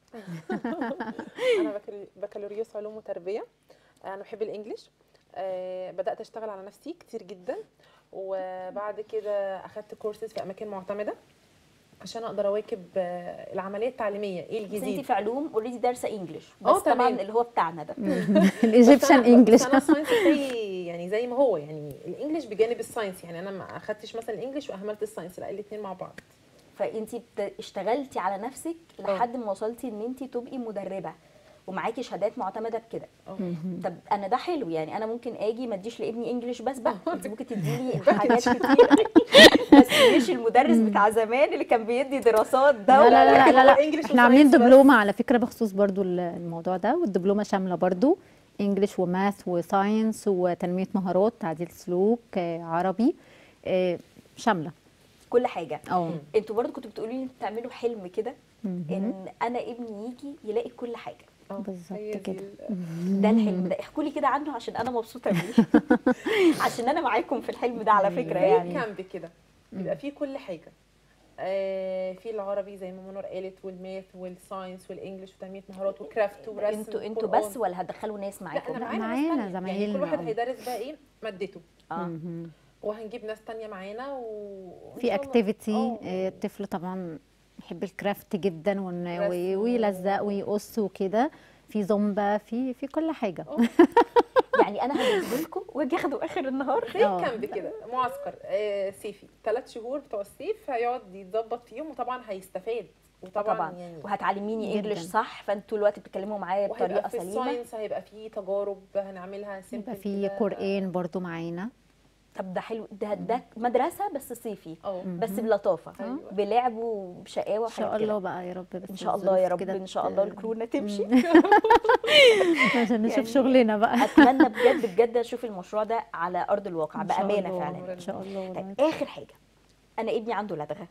أنا بكالوري- بكالوريوس علوم وتربية. أنا بحب ال English. آه، بدأت أشتغل على نفسي كتير جدا. وبعد كده أخدت كورسز في أماكن معتمدة. عشان أقدر أواكب آه، العملية التعليمية. إيه
بس انت
الجديد؟
في علوم already دارسه English
آه،
بس طبعا
تمام.
اللي هو بتاعنا ده.
ال Egyptian
English أنا ال science بتاعي يعني زي ما هو يعني ال English بجانب ال science يعني أنا ما أخدتش مثلا ال English وأهملت ال science لا الاثنين مع بعض.
فانت اشتغلتي على نفسك لحد ما وصلتي إن انت تبقي مدربة. ومعاكي شهادات معتمدة بكده. طب أنا ده حلو يعني أنا ممكن آجي ما اديش لابني إنجليش بس بقى أنت ممكن تديني حاجات كتير. بس مش المدرس بتاع زمان اللي كان بيدي دراسات ده
لا لا لا لا, لا. إحنا عاملين. دبلومة على فكرة بخصوص برضو ال- الموضوع ده والدبلومة شاملة برضو انجليش وماث وساينس وتنمية مهارات تعديل سلوك آه، عربي آه، شاملة.
كل حاجة.
آه
أنتوا برضو كنتوا بتقولوا لي بتعملوا حلم كده إن أنا ابني يجي يلاقي كل
حاجة.
بالظبط
هي دي
كده.
ده الحلم ده احكوا لي كده عنه عشان أنا مبسوطة بيه عشان أنا معاكم في الحلم ده على
فكرة
يعني
camp كده بيبقى فيه كل حاجة آه في العربي زي ما منور قالت وال math وال science وال English وتنميه مهارات و craft
ورسم أنتوا
أنتوا.
بس ولا هتدخلوا ناس معاكم
أنا
لا،
معانا
معانا.
يعني
زمايلنا،
كل واحد
آه.
هيدرس بقى إيه مادته
آه.
وهنجيب ناس تانية معانا و
في activity
آه.
الطفل طبعا بيحب
ال
craft
جدا
ويلزق ويقص وكده. في زومبا في في كل حاجة.
يعني أنا هجيب لكم واجي اخده آخر النهار.
زي
آه.
camp كده. معسكر. آه صيفي ثلاث شهور بتوع الصيف هيقعد يتظبط فيهم وطبعا هيستفاد. وطبعا
طبعا.
يعني
وهتعلميني. English صح؟ فأنتوا الوقت بتتكلموا معايا بطريقة
وهيبقى في
سليمة.
ال science هيبقى في تجارب. هنعملها simple
يبقى في. قرآن برضو معانا.
طب ده حلو ده ده مدرسة بس صيفي
آه
بس بلطافه
أيوة.
بلعب وبشقاوه
إن شاء الله
كده.
بقى يا رب بس
إن شاء الله يا رب إن شاء الله الكورونا تمشي.
عشان نشوف
يعني
شغلنا بقى.
أتمنى بجد بجد أشوف المشروع ده على أرض الواقع بأمانة
الله،
فعلا.
إن شاء الله
طيب آخر حاجة أنا ابني عنده
لدغة.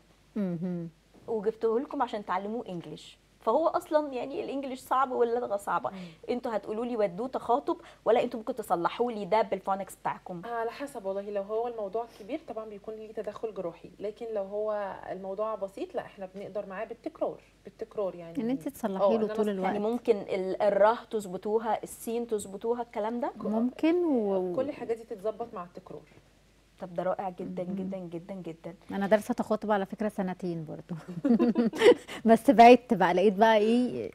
وجبته لكم عشان تعلموه إنجليش. فهو أصلا يعني الإنجليش صعب واللغة صعبة. أنتوا هتقولوا لي ودوه تخاطب ولا أنتوا ممكن تصلحوا لي ده بالفونكس بتاعكم؟
على حسب والله. لو هو الموضوع كبير طبعا بيكون ليه تدخل جراحي لكن لو هو الموضوع بسيط لا إحنا بنقدر معاه بالتكرار بالتكرار يعني.
ان انت
آه،
تصلحي
إن
له طول الوقت.
يعني ممكن ال- الره تظبطوها السين تظبطوها الكلام ده؟
ممكن و...
كل الحاجات دي تتظبط مع التكرار.
طب ده رائع جدا جدا جدا جدا.
أنا دارسه تخاطب على فكرة سنتين برضو. بس بعدت بقى لقيت بقى إيه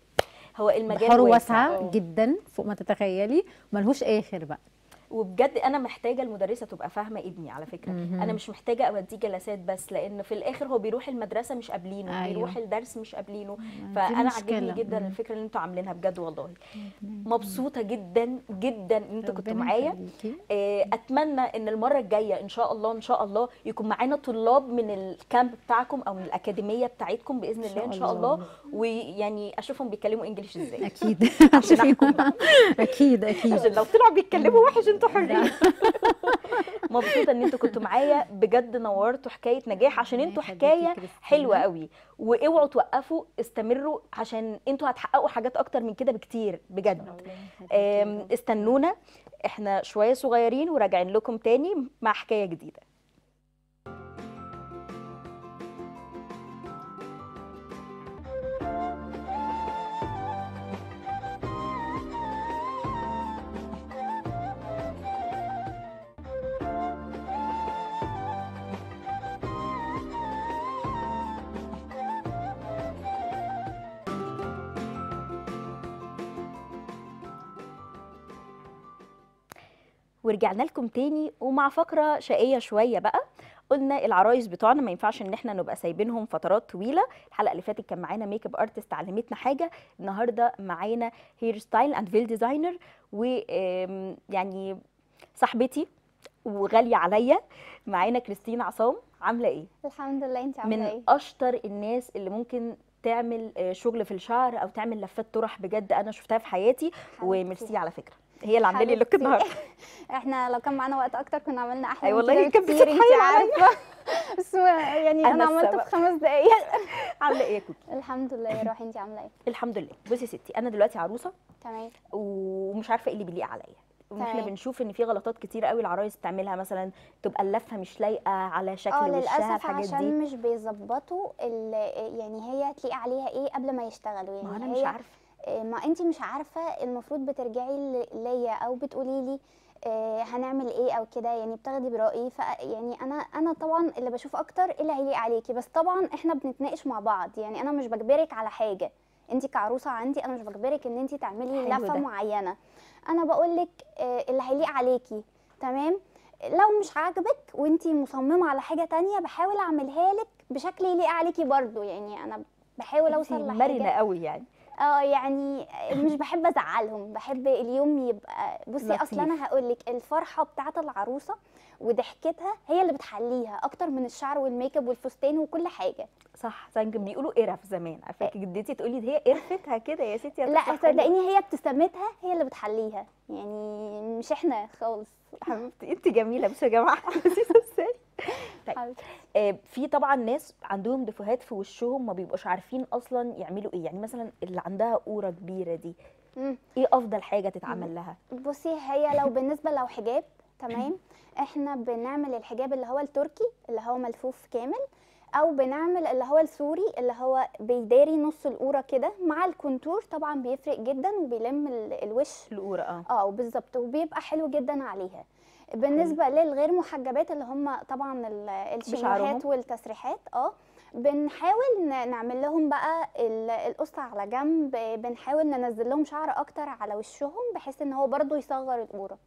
هو المجال واسع.
واسعه
آه.
جدا فوق ما تتخيلي ملهوش آخر بقى.
وبجد أنا محتاجة المدرسة تبقى فاهمة ابني على فكرة.
مهم.
أنا مش محتاجة أوديه جلسات بس لأن في الآخر هو بيروح المدرسة مش قابلينه
أيوة.
بيروح الدرس مش قابلينه.
فأنا.
عجبني جدا
مم.
الفكرة اللي أنتوا عاملينها بجد والله. مبسوطة جدا جدا إن أنتوا كنتوا معايا. آه، أتمنى إن المرة الجاية إن شاء الله إن شاء الله يكون معانا طلاب من الكامب بتاعكم أو من الأكاديمية بتاعتكم بإذن الله إن شاء الله. ويعني أشوفهم بيتكلموا إنجليش إزاي. أكيد.
أكيد أكيد.
عشان لو طلعوا بيتكلموا وحش أنتوا حرين مبسوطة إن أنتوا كنتوا معايا. بجد نورتوا حكاية نجاح عشان أنتوا
حكاية.
حلوة قوي. واوعوا توقفوا استمروا عشان أنتوا هتحققوا حاجات أكتر من كده بكتير. بجد. استنونا. إحنا شوية صغيرين وراجعين لكم تاني مع حكاية جديدة. ورجعنا لكم تاني ومع فقرة شقية شوية بقى. قلنا العرايس بتوعنا ما ينفعش إن إحنا نبقى سايبينهم فترات طويلة. الحلقة اللي فاتت كان معانا makeup artist علمتنا حاجة. النهارده معانا hair style and veil designer ويعني صاحبتي وغالية عليا. معانا كريستين عصام. عاملة إيه؟
الحمد لله. انت عاملة
من
إيه؟
أشطر الناس اللي ممكن تعمل آه، شغل في الشعر أو تعمل لفات طرح بجد أنا شفتها في حياتي. وميرسي على فكرة. هي اللي عاملة لي ال
look.
النهارده.
إحنا لو كان معانا وقت أكتر كنا عملنا أحلى
أي
من
والله كانت بتتحايل عليا.
عارفة. بس يعني
أنا
أنا عملته
السبب.
في خمس دقايق.
عاملة إيه يا كوكي؟
الحمد لله يا روحي انت عاملة إيه؟
الحمد لله. بصي يا ستي أنا دلوقتي عروسة
تمام.
ومش عارفة إيه اللي بيليق عليا.
وإحنا.
بنشوف إن في غلطات كتير قوي العرايس بتعملها مثلا تبقى اللفة مش لايقة على شكل
آه
وشها الحاجات دي.
عشان مش بيظبطوا يعني هي تليق عليها إيه قبل ما يشتغلوا؟ يعني
ما
أنا
مش عارفة.
آه، ما انت مش عارفة المفروض بترجعي ليا أو بتقولي لي آه، هنعمل إيه أو كده يعني بتاخدي برأيي. ف يعني أنا أنا طبعا اللي بشوف أكتر إيه اللي هيليق عليكي. بس طبعا إحنا بنتناقش مع بعض. يعني أنا مش بجبرك على حاجة. انت كعروسة عندي أنا مش بجبرك ان انت تعملي لفة
ده.
معينة. أنا بقول لك اللي هيليق عليكي. تمام؟ لو مش عاجبك وانتي مصممة على حاجة تانية بحاول اعملها لك بشكل يليق عليكي برضو. يعني أنا بحاول اوصل لحاجة
مرنة قوي يعني.
آه يعني مش بحب أزعلهم بحب اليوم يبقى بصي
أصل.
أنا هقول لك الفرحة بتاعة العروسة وضحكتها هي اللي بتحليها أكتر من الشعر والميك اب والفستان وكل حاجة.
صح كان بيقولوا قرف زمان. عارفه جدتي تقولي هي قرفتها كده يا ستي
لا. صدقيني هي ابتسامتها هي اللي بتحليها. يعني مش إحنا خالص.
حبيبتي انت جميلة بس يا جماعة. طيب. آه، في طبعا ناس عندهم دفوهات في وشهم ما بيبقوش عارفين أصلا يعملوا إيه. يعني مثلا اللي عندها قوره كبيرة دي
مم.
إيه أفضل حاجة تتعمل لها؟
بصي هي لو بالنسبة لو حجاب تمام؟ إحنا بنعمل الحجاب اللي هو التركي اللي هو ملفوف كامل أو بنعمل اللي هو السوري اللي هو بيداري نص القوره كده مع الكونتور. طبعا بيفرق جدا وبيلم ال- الوش.
القوره آه.
آه بالظبط. وبيبقى حلو جدا عليها. بالنسبة للغير محجبات اللي هم طبعا ال- الشينوهات
بشعرهم.
والتسريحات آه بنحاول نعمل لهم بقى ال- القصة على جنب بنحاول ننزل لهم شعر أكتر على وشهم بحيث إن هو برضو يصغر القوره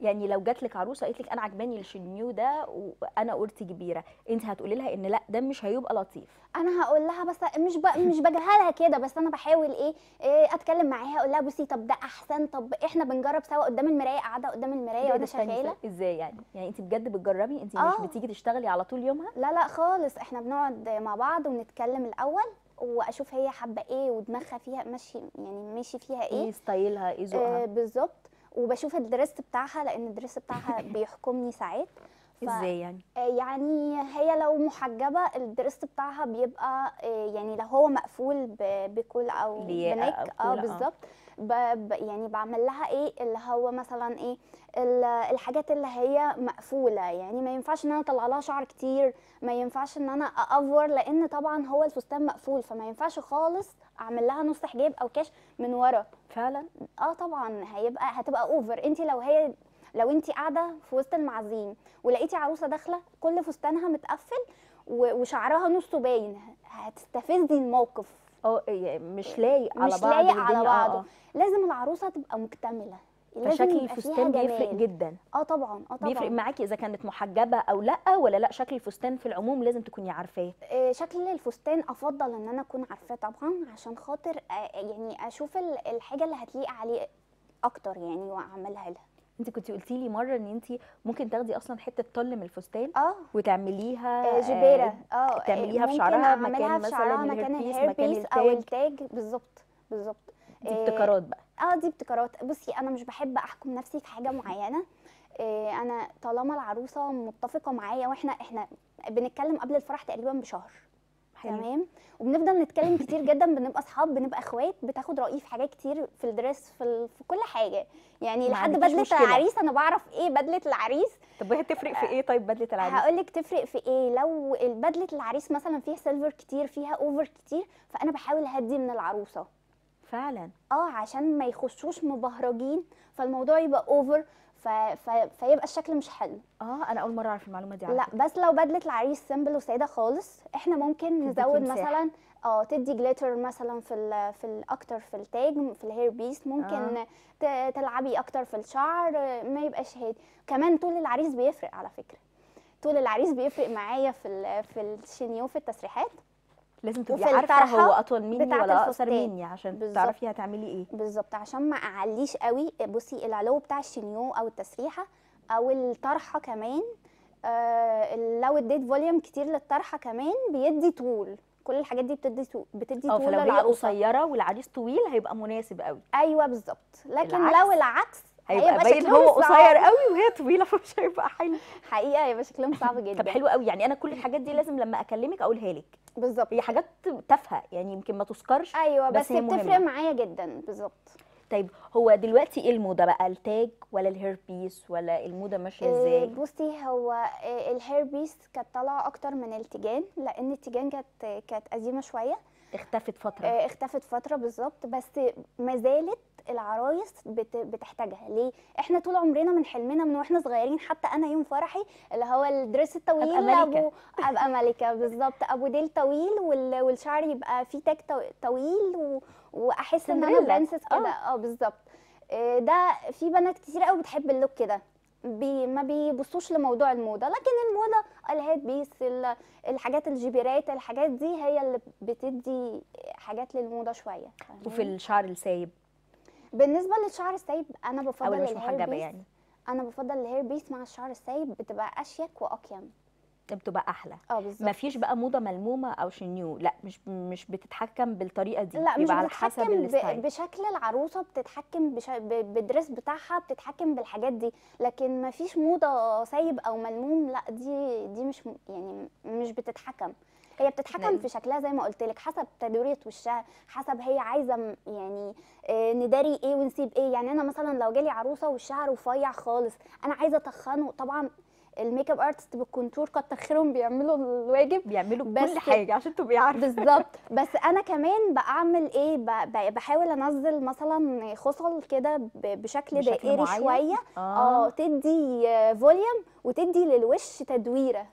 يعني لو جات لك عروسة قالت لك أنا عجباني الشنيو ده وأنا قورتي كبيرة أنت هتقولي لها إن لأ ده مش هيبقى لطيف.
أنا هقول لها بس مش ب... مش بجيبها لها كده بس أنا بحاول إيه, إيه أتكلم معاها أقول لها بصي طب ده أحسن طب إحنا بنجرب سوا قدام المراية قاعدة قدام
المراية
وأنا
شغالة. إزاي يعني؟ يعني أنت بجد بتجربي؟ أنت مش
آه.
بتيجي تشتغلي على طول يومها؟
لا لا خالص إحنا بنقعد مع بعض ونتكلم الأول وأشوف هي حابة إيه ودماغها فيها ماشي يعني ماشي فيها
إيه.
إيه
ستايلها إيه
آه
ذوقها
بالظبط. وبشوف الدرس بتاعها لأن الدرس بتاعها بيحكمني ساعات. ف-
إزاي يعني؟
آه، يعني هي لو محجبة الدرس بتاعها بيبقى آه، يعني لو هو مقفول ب- بكل أو
لياقة
بنك
آه آه.
بالظبط. ب- ب- يعني بعمل لها إيه؟ اللي هو مثلا إيه؟ ال- الحاجات اللي هي مقفولة. يعني ما ينفعش إن أنا أطلع لها شعر كتير ما ينفعش إن أنا أ over لأن طبعا هو الفستان مقفول فما ينفعش خالص اعمل لها نص حجاب أو كاش من ورا.
فعلا؟
آه طبعا هيبقى هتبقى over انت لو هي لو انت قاعدة في وسط المعازيم ولقيتي عروسة داخلة كل فستانها متقفل وشعرها نصه باين هتستفزي الموقف.
آه إيه، مش لايق على
مش
بعض
لايق على بعضه.
آه.
لازم العروسة تبقى مكتملة.
فشكل الفستان بيفرق. جدا.
آه طبعا آه طبعا.
بيفرق معاكي إذا كانت محجبة أو لأ ولا لأ شكل الفستان في العموم لازم تكوني عارفاه.
آه، شكل الفستان أفضل إن أنا أكون عارفاه طبعا عشان خاطر آه، يعني أشوف ال- الحاجة اللي هتليق عليه أكتر يعني وأعملها لها.
أنت كنت قلتي لي مرة إن أنت ممكن تاخدي أصلا حتة طل من الفستان
آه.
وتعمليها
آه، جبيره
آه،
آه
تعمليها في شعرها مكان
في
مثلا
مكان الهير
مكان
بيس أو
التاج.
بالظبط بالظبط.
دي ابتكارات بقى.
آه دي ابتكارات. بصي أنا مش بحب أحكم نفسي في حاجة معينة. آه، أنا طالما العروسة متفقة معايا وإحنا إحنا بنتكلم قبل الفرح تقريبا بشهر. تمام؟ وبنفضل نتكلم كتير جدا بنبقى أصحاب بنبقى إخوات بتاخد رأيي في حاجات كتير في ال dress في, ال... في كل حاجة. يعني لحد
بدلة.
العريس أنا بعرف إيه بدلة العريس.
طب وهي تفرق في إيه طيب بدلة العريس؟
هقول لك تفرق في إيه. لو بدلة العريس مثلا فيها silver كتير فيها over كتير فأنا بحاول أهدي من العروسة.
فعلا
آه عشان ما يخشوش مبهرجين فالموضوع يبقى over ف... ف... فيبقى الشكل مش حلو
آه أنا أول مرة أعرف المعلومة دي
لا. بس لو بدله العريس simple وساده خالص إحنا ممكن نزود. مثلا آه تدي glitter مثلا في ال في ال أكتر في التاج في ال hair piece ممكن
آه.
تلعبي أكتر في الشعر ما يبقاش هادي كمان طول العريس بيفرق على فكرة طول العريس بيفرق معايا في ال في الشينيو في التسريحات
لازم تبقي
عارفة
هو أطول مني ولا
أقصر.
مني عشان
بالظبط.
تعرفي هتعملي إيه
بالظبط عشان ما أعليش قوي بصي العلو بتاع الشينيو أو التسريحة أو الطرحة كمان آه لو اديت volume كتير للطرحة كمان بيدي طول كل الحاجات دي بتدي طول بتدي طول
فلو هي
للعروسة
قصيرة والعريس طويل هيبقى مناسب قوي
أيوه بالظبط لكن
العكس.
لو العكس
هيبقى باين هو. قصير قوي وهي طويلة فمش هيبقى حلو.
حقيقة هيبقى شكلهم صعب جدا.
طب حلو قوي يعني أنا كل الحاجات دي لازم لما أكلمك أقولها لك.
بالظبط.
هي حاجات تافهة يعني يمكن ما تذكرش
أيوه
بس
بس, بتفرق. معايا جدا. بالظبط.
طيب هو دلوقتي إيه الموضة بقى؟ التاج ولا ال hair piece ولا الموضة ماشية
آه،
إزاي؟
بصي هو آه، ال hair piece كانت طالعة أكتر من التيجان لأن التيجان كانت كانت قديمة شوية.
اختفت فترة.
آه، اختفت فترة بالظبط بس ما زالت العرايس بت- بتحتاجها. ليه؟ إحنا طول عمرنا من حلمنا من وإحنا صغيرين حتى أنا يوم فرحي اللي هو ال dress الطويل
أبقى ملكة.
ابو أبقى ملكة بالظبط. أبو ديل طويل وال- والشعر يبقى فيه تاج طو- طويل و... وأحس إن
أنا.
princess كده. آه. بالظبط. آه، ده في بنات كتير قوي بتحب ال look كده بي ما بيبصوش لموضوع الموضة. لكن الموضة ال head piece ال- الحاجات الجبيرات الحاجات دي هي اللي بتدي حاجات للموضة شوية.
وفي؟ الشعر السايب.
بالنسبة للشعر السايب
أنا
بفضل
اللي مش محجبه
بيس.
يعني.
أنا بفضل ال hair piece مع الشعر السايب بتبقى أشيك وأقيم.
بتبقى أحلى.
آه بالظبط.
ما فيش بقى موضة ملمومة أو شنيو. لأ مش مش بتتحكم بالطريقة دي.
لأ مش
على حسب
ب- بشكل العروسة بتتحكم بش... ب- بتاعها بتتحكم بالحاجات دي. لكن ما فيش موضة سايب أو ملموم لأ دي دي مش يعني مش بتتحكم. هي بتتحكم
نعم.
في شكلها زي ما قلت لك حسب تدويرة وشها حسب هي عايزة يعني آه، نداري إيه ونسيب إيه. يعني أنا مثلا لو جالي عروسة وشها رفيع خالص أنا عايزة أتخنه طبعا ال makeup artist بال contour كتر خيرهم بيعملوا الواجب
بيعملوا
بس-
كل حاجة عشان تبقي عارفة.
بالظبط. بس أنا كمان بعمل إيه بحاول أنزل مثلا خصل كده بشكل دائري؟ شوية.
آه.
آه تدي فوليوم وتدي للوش تدويرة.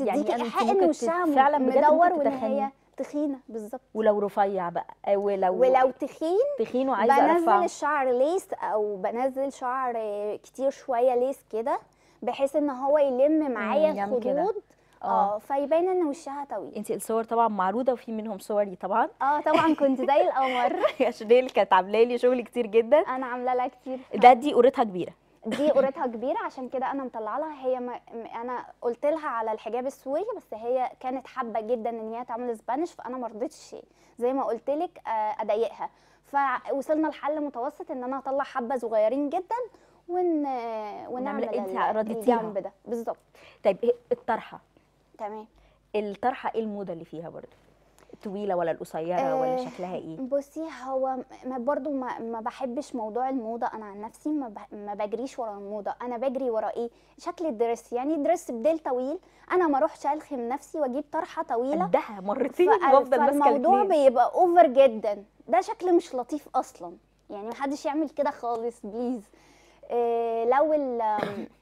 يعني
تديكي
أنا- أنت إيحاء
ان وشها
فعلاً
مدور
وإن.
هي تخينة. بالظبط.
ولو رفيع بقى آه، ولو
ولو تخين
تخين وعايزة
بنزل
ارفعه
الشعر ليس أو بنزل شعر كتير شوية ليس كده. بحيث إن هو يلم معايا. الخدود. آه. فيبان إن وشها طويل.
انت الصور طبعا معروضة وفي منهم صوري طبعا.
آه طبعا كنت زي القمر.
هي اللي كانت عاملة لي شغل كتير جدا.
أنا عاملة لها كتير.
ده دي قورتها كبيرة.
دي قورتها كبيرة. عشان كده أنا مطلعة لها. هي ما أنا قلت لها على الحجاب السوري بس هي كانت حابة جدا إن هي تعمل سبانيش فأنا ما رضيتش زي ما قلت لك آه، أضايقها. فوصلنا لحل متوسط إن أنا أطلع حبة صغيرين جدا ون ونعمل
انت
ال-
رضيتيها.
الجنب ده. بالظبط.
طيب إيه الطرحة.
تمام.
الطرحة إيه الموضة اللي فيها برضو؟ الطويله ولا القصيرة ولا
آه،
شكلها إيه؟
بصي هو ما برضو ما, ما بحبش موضوع الموضة. أنا عن نفسي ما, ب... ما بجريش ورا الموضة. أنا بجري ورا إيه؟ شكل ال dress. يعني dress بديل طويل. أنا ما اروحش ألخم نفسي وأجيب طرحة طويلة.
قدها مرتين وأفضل ماسكة
فالموضوع
الاثنين
بيبقى over جدا. ده شكل مش لطيف أصلا. يعني محدش يعمل كده خالص please إيه لو ال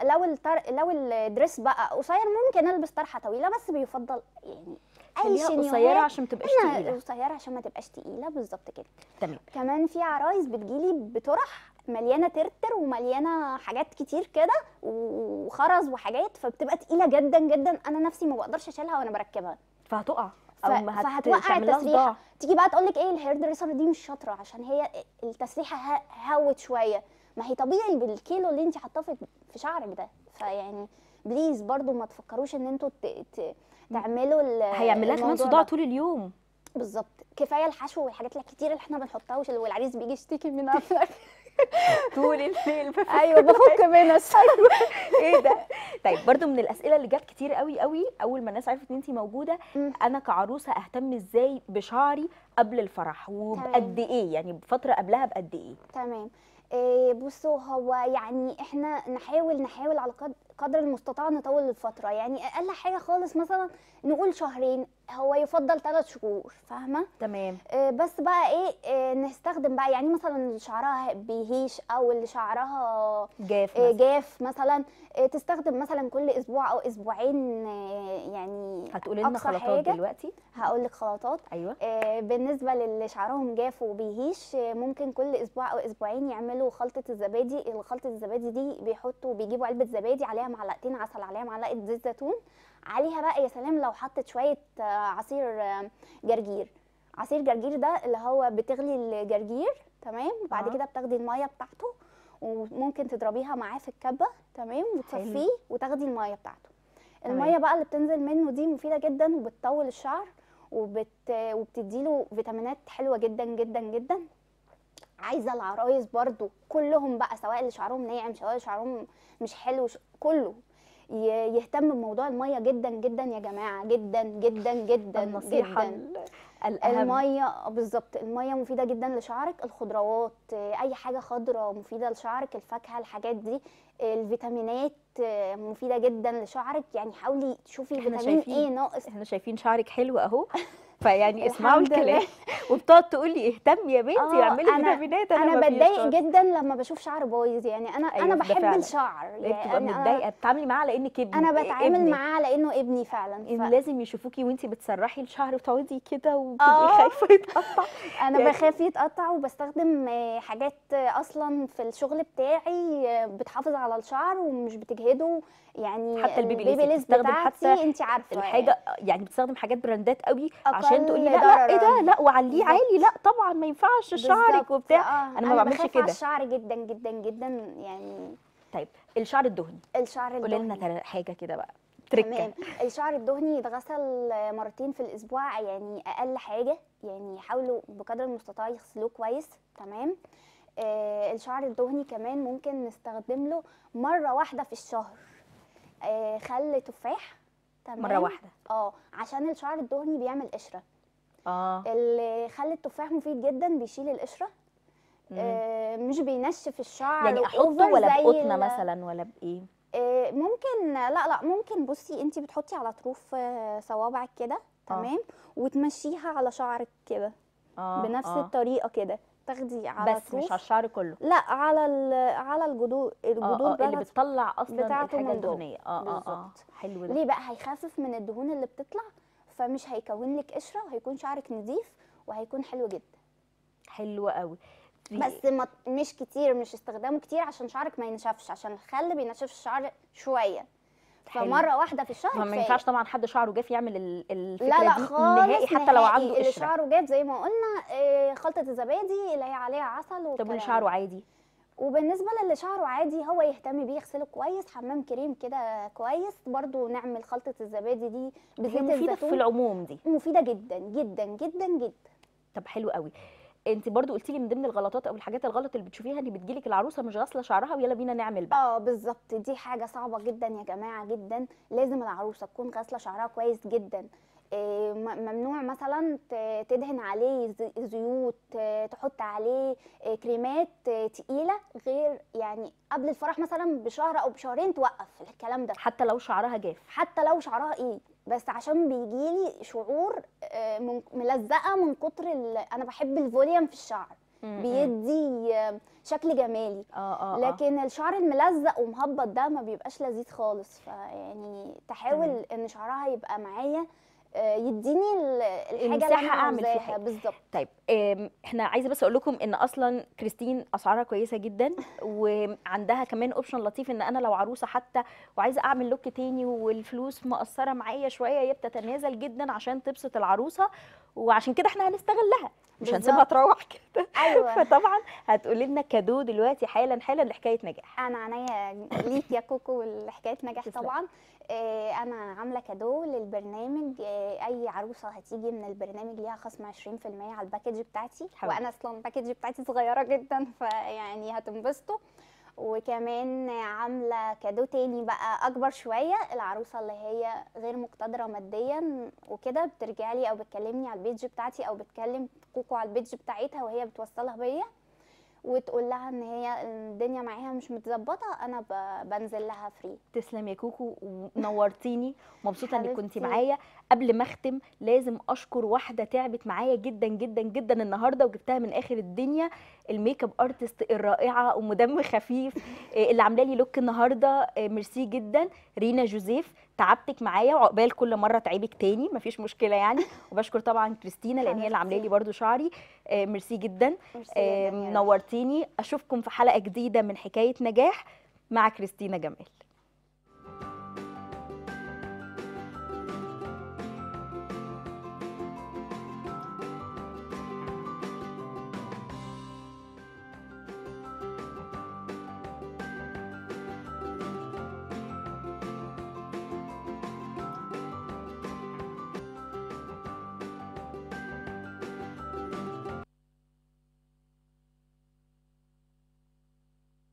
لو الطر... لو ال dress بقى قصير ممكن ألبس طرحة طويلة بس بيفضل يعني أي
خليها قصيرة
شنيوهات
عشان ما تبقاش تقيلة.
قصيرة عشان ما تبقاش تقيلة بالظبط كده.
تمام.
كمان في عرايس بتجيلي بطرح مليانة ترتر ومليانة حاجات كتير كده وخرز وحاجات فبتبقى تقيلة جدا جدا. أنا نفسي ما بقدرش أشيلها وأنا بركبها.
فهتقع أو ما هت-
فهتوقع
التسريحة.
تيجي بقى تقول لك إيه الهير دريسر دي مش شاطرة عشان هي التسريحة هوت شوية. ما هي طبيعي بالكيلو اللي انت حاطاه في شعرك ده. فيعني بليز برضو ما تفكروش ان أنتوا تعملوا ال-
هيعملها كمان صداع. طول اليوم.
بالظبط. كفاية الحشو والحاجات الكتير اللي إحنا بنحطها وش- والعريس بيجي يشتكي منها.
طول الليل
أيوه بفك منها
إيه ده؟ طيب برضو من الأسئلة اللي جت كتير قوي قوي أول ما الناس عرفت إن انت
موجودة.
أنا كعروسة أهتم إزاي بشعري قبل الفرح؟ وبقد إيه؟ يعني بفتره قبلها بقد إيه؟
تمام. بصوا هو يعني إحنا نحاول نحاول على قد- قدر المستطاع نطول الفترة. يعني أقل حاجة خالص مثلا نقول شهرين هو يفضل ثلاث شهور فاهمة؟
تمام.
إيه بس بقى إيه, إيه نستخدم بقى يعني مثلا اللي شعرها بيهيش أو اللي شعرها
جاف
إيه
مثلا.
جاف مثلا تستخدم مثلا كل أسبوع أو أسبوعين يعني
هتقولي لنا خلطات
حاجة.
دلوقتي؟
هقول لك خلطات
أيوه.
آه، بالنسبة للي شعرهم جاف وبيهيش آه، ممكن كل أسبوع أو أسبوعين يعملوا خلطة الزبادي. خلطة الزبادي دي بيحطوا بيجيبوا علبة زبادي عليها معلقتين عسل عليها معلقة زيت زيتون عليها بقى يا سلام لو حطت شوية آه، عصير آه، جرجير عصير جرجير ده اللي هو بتغلي الجرجير تمام وبعد
آه.
كده بتاخدي المية بتاعته وممكن تضربيها معاه في الكبة تمام وتصفيه وتاخدي المية بتاعته. المية بقى اللي بتنزل منه دي مفيدة جدا وبتطول الشعر وبت... وبتديله فيتامينات حلوة جدا جدا جدا عايزة العرايس برضو كلهم بقى سواء اللي شعرهم ناعم سواء اللي شعرهم مش حلو ش... كله. يهتم بموضوع المية جدا جدا يا جماعة جدا جدا جدا
النصيحة
جدا.
ال- الأهم.
المية بالظبط. المية مفيدة جدا لشعرك الخضروات آه، أي حاجة خضراء مفيدة لشعرك الفاكهة الحاجات دي. الفيتامينات آه، مفيدة جدا لشعرك. يعني حاولي تشوفي فيتامين
شايفين.
إيه ناقص.
إحنا شايفين شعرك حلو أهو. فيعني اسمعوا الكلام. وبتقعد تقول لي اهتمي يا بنتي
آه،
واعملي
أنا-
فيتامينات أنا, فيش
بتضايق. جدا لما بشوف شعر بايظ يعني أنا
أيوة، أنا
بحب
فعلا.
الشعر
بتبقى
يعني أنا-
متضايقة بتتعاملي معاه على انك ابن أنا
بتعامل. معاه على انه ابني فعلا ف...
لازم يشوفوكي وأنتي بتسرحي الشعر وتقعدي كده وتبقي
آه.
خايفة يتقطع
أنا
يعني-
بخاف يتقطع وبستخدم حاجات أصلا في الشغل بتاعي بتحافظ على الشعر ومش بتجهده يعني
حتى البيبي ليس بتستخدم حتى
انت عارفة
الحاجة يعني. بتستخدم حاجات براندات قوي عشان تقولي لأ لأ إيه ده. لأ وعليه. عالي. لأ طبعا ما ينفعش شعرك. وبتاع.
آه،
أنا ما بعملش كده.
على الشعر جدا جدا جدا يعني.
طيب الشعر الدهني.
الشعر
قولي لنا
الدهني.
حاجة كده بقى. تركة.
تمام. الشعر الدهني يتغسل مرتين في الأسبوع يعني أقل حاجة. يعني حاولوا بقدر المستطاع يغسلوه كويس. تمام. آه الشعر الدهني كمان ممكن نستخدم له مرة واحدة في الشهر. آه خل تفاح تمام؟
مرة واحدة.
آه عشان الشعر الدهني بيعمل
قشرة.
آه. خل التفاح مفيد جدا بيشيل
القشرة.
آه مش بينشف الشعر
يعني
أحطه
ولا
بقطنة
مثلا ولا بإيه؟
آه، ممكن لا لا ممكن بصي انت بتحطي على طروف آه، صوابعك كده تمام؟ وتمشيها على شعرك كده
آه
بنفس
آه.
الطريقة كده. تاخدي على
بس مش على الشعر كله.
لا على ال- على الجذور الجذور
آه اللي
بتاعت-
بتطلع أصلا
بتاعته الحاجة.
الدهنية. آه آه آه.
بالظبط.
حلو ده.
ليه بقى؟ هيخفف من الدهون اللي بتطلع فمش هيكون لك قشرة وهيكون شعرك نظيف وهيكون حلو جدا.
حلو قوي.
بس ما مش كتير مش استخدامه كتير عشان شعرك ما ينشفش عشان الخل بينشف الشعر
شوية.
فمرة واحدة في الشهر
ما. ينفعش طبعا حد شعره جاف يعمل ال- الفكرة
لا لا خالص
نهائي حتى لو. عنده
اللي
قشرة.
شعره جاف زي ما قلنا آه، خلطة الزبادي اللي هي عليها عسل
طب
والكلام
واللي. شعره عادي؟
وبالنسبة للي شعره عادي هو يهتم بيه يغسله كويس حمام كريم كده كويس. برضو نعمل خلطة الزبادي دي بزيت
مفيدة في
الزيتون.
العموم دي.
مفيدة جدا جدا جدا جدا.
طب حلو قوي. انت برضو قلتي لي من ضمن الغلطات أو الحاجات الغلط اللي بتشوفيها ان بتجيلك العروسه مش غاسله شعرها ويلا بينا نعمل بقى.
آه بالظبط دي حاجة صعبه جدا يا جماعة جدا لازم العروسه تكون غاسله شعرها كويس جدا. م- ممنوع مثلا تدهن عليه زي- زيوت آه، تحط عليه آه، كريمات آه، تقيلة غير يعني قبل الفرح مثلا بشهر أو بشهرين توقف الكلام ده.
حتى لو شعرها جاف.
حتى لو شعرها إيه؟ بس عشان بيجيلي شعور آه، من- ملزقة من كتر أنا بحب ال volume في الشعر بيدي آه، شكل جمالي
آه آه.
لكن الشعر الملزق ومهبط ده ما بيبقاش لذيذ خالص فيعني تحاول. إن شعرها يبقى معايا آه، يديني ال- الحاجة اللي أنا
أعمل فيها.
بالظبط
طيب إحنا عايزة بس أقول لكم إن أصلا كريستين أسعارها كويسة جدا وعندها كمان option لطيف إن أنا لو عروسة حتى وعايزة أعمل look تاني والفلوس مقصرة معايا شوية هي بتتنازل جدا عشان تبسط العروسة وعشان كده إحنا هنستغلها مش هنسيبها. تروح كده
أيوه
فطبعا هتقولي لنا cadeau دلوقتي حالا حالا لحكاية نجاح
أنا عينيا ليك يا كوكو لحكاية نجاح. طبعا آه، أنا عاملة cadeau للبرنامج آه، أي عروسة هتيجي من البرنامج ليها خصم 20% على ال package بتاعتي.
حلو.
وأنا أصلا ال package بتاعتي صغيرة جدا فيعني هتنبسطوا. وكمان عاملة cadeau تاني بقى أكبر شوية العروسة اللي هي غير مقتدرة ماديا وكده بترجع لي أو بتكلمني على ال page بتاعتي أو بتكلم كوكو على ال page بتاعتها وهي بتوصلها بيا. وتقول لها إن هي الدنيا معاها مش متظبطة أنا بنزل لها free
تسلم يا كوكو ونورتيني. مبسوطة إنك كنت. معايا. قبل ما أختم لازم أشكر واحدة تعبت معايا جدا جدا جدا النهارده وجبتها من آخر الدنيا. ال makeup artist الرائعة ام دم خفيف. آه، اللي عاملة لي look النهارده آه، ميرسي جدا. رينا جوزيف. تعبتك معايا وعقبال كل مرة تعبك تاني مفيش مشكلة يعني. وبشكر طبعا كريستينا لأن هي اللي عاملة لي. برده شعري. آه، ميرسي جدا. آه،. نورتيني أشوفكم في حلقة جديدة من حكاية نجاح مع كريستينا جمال.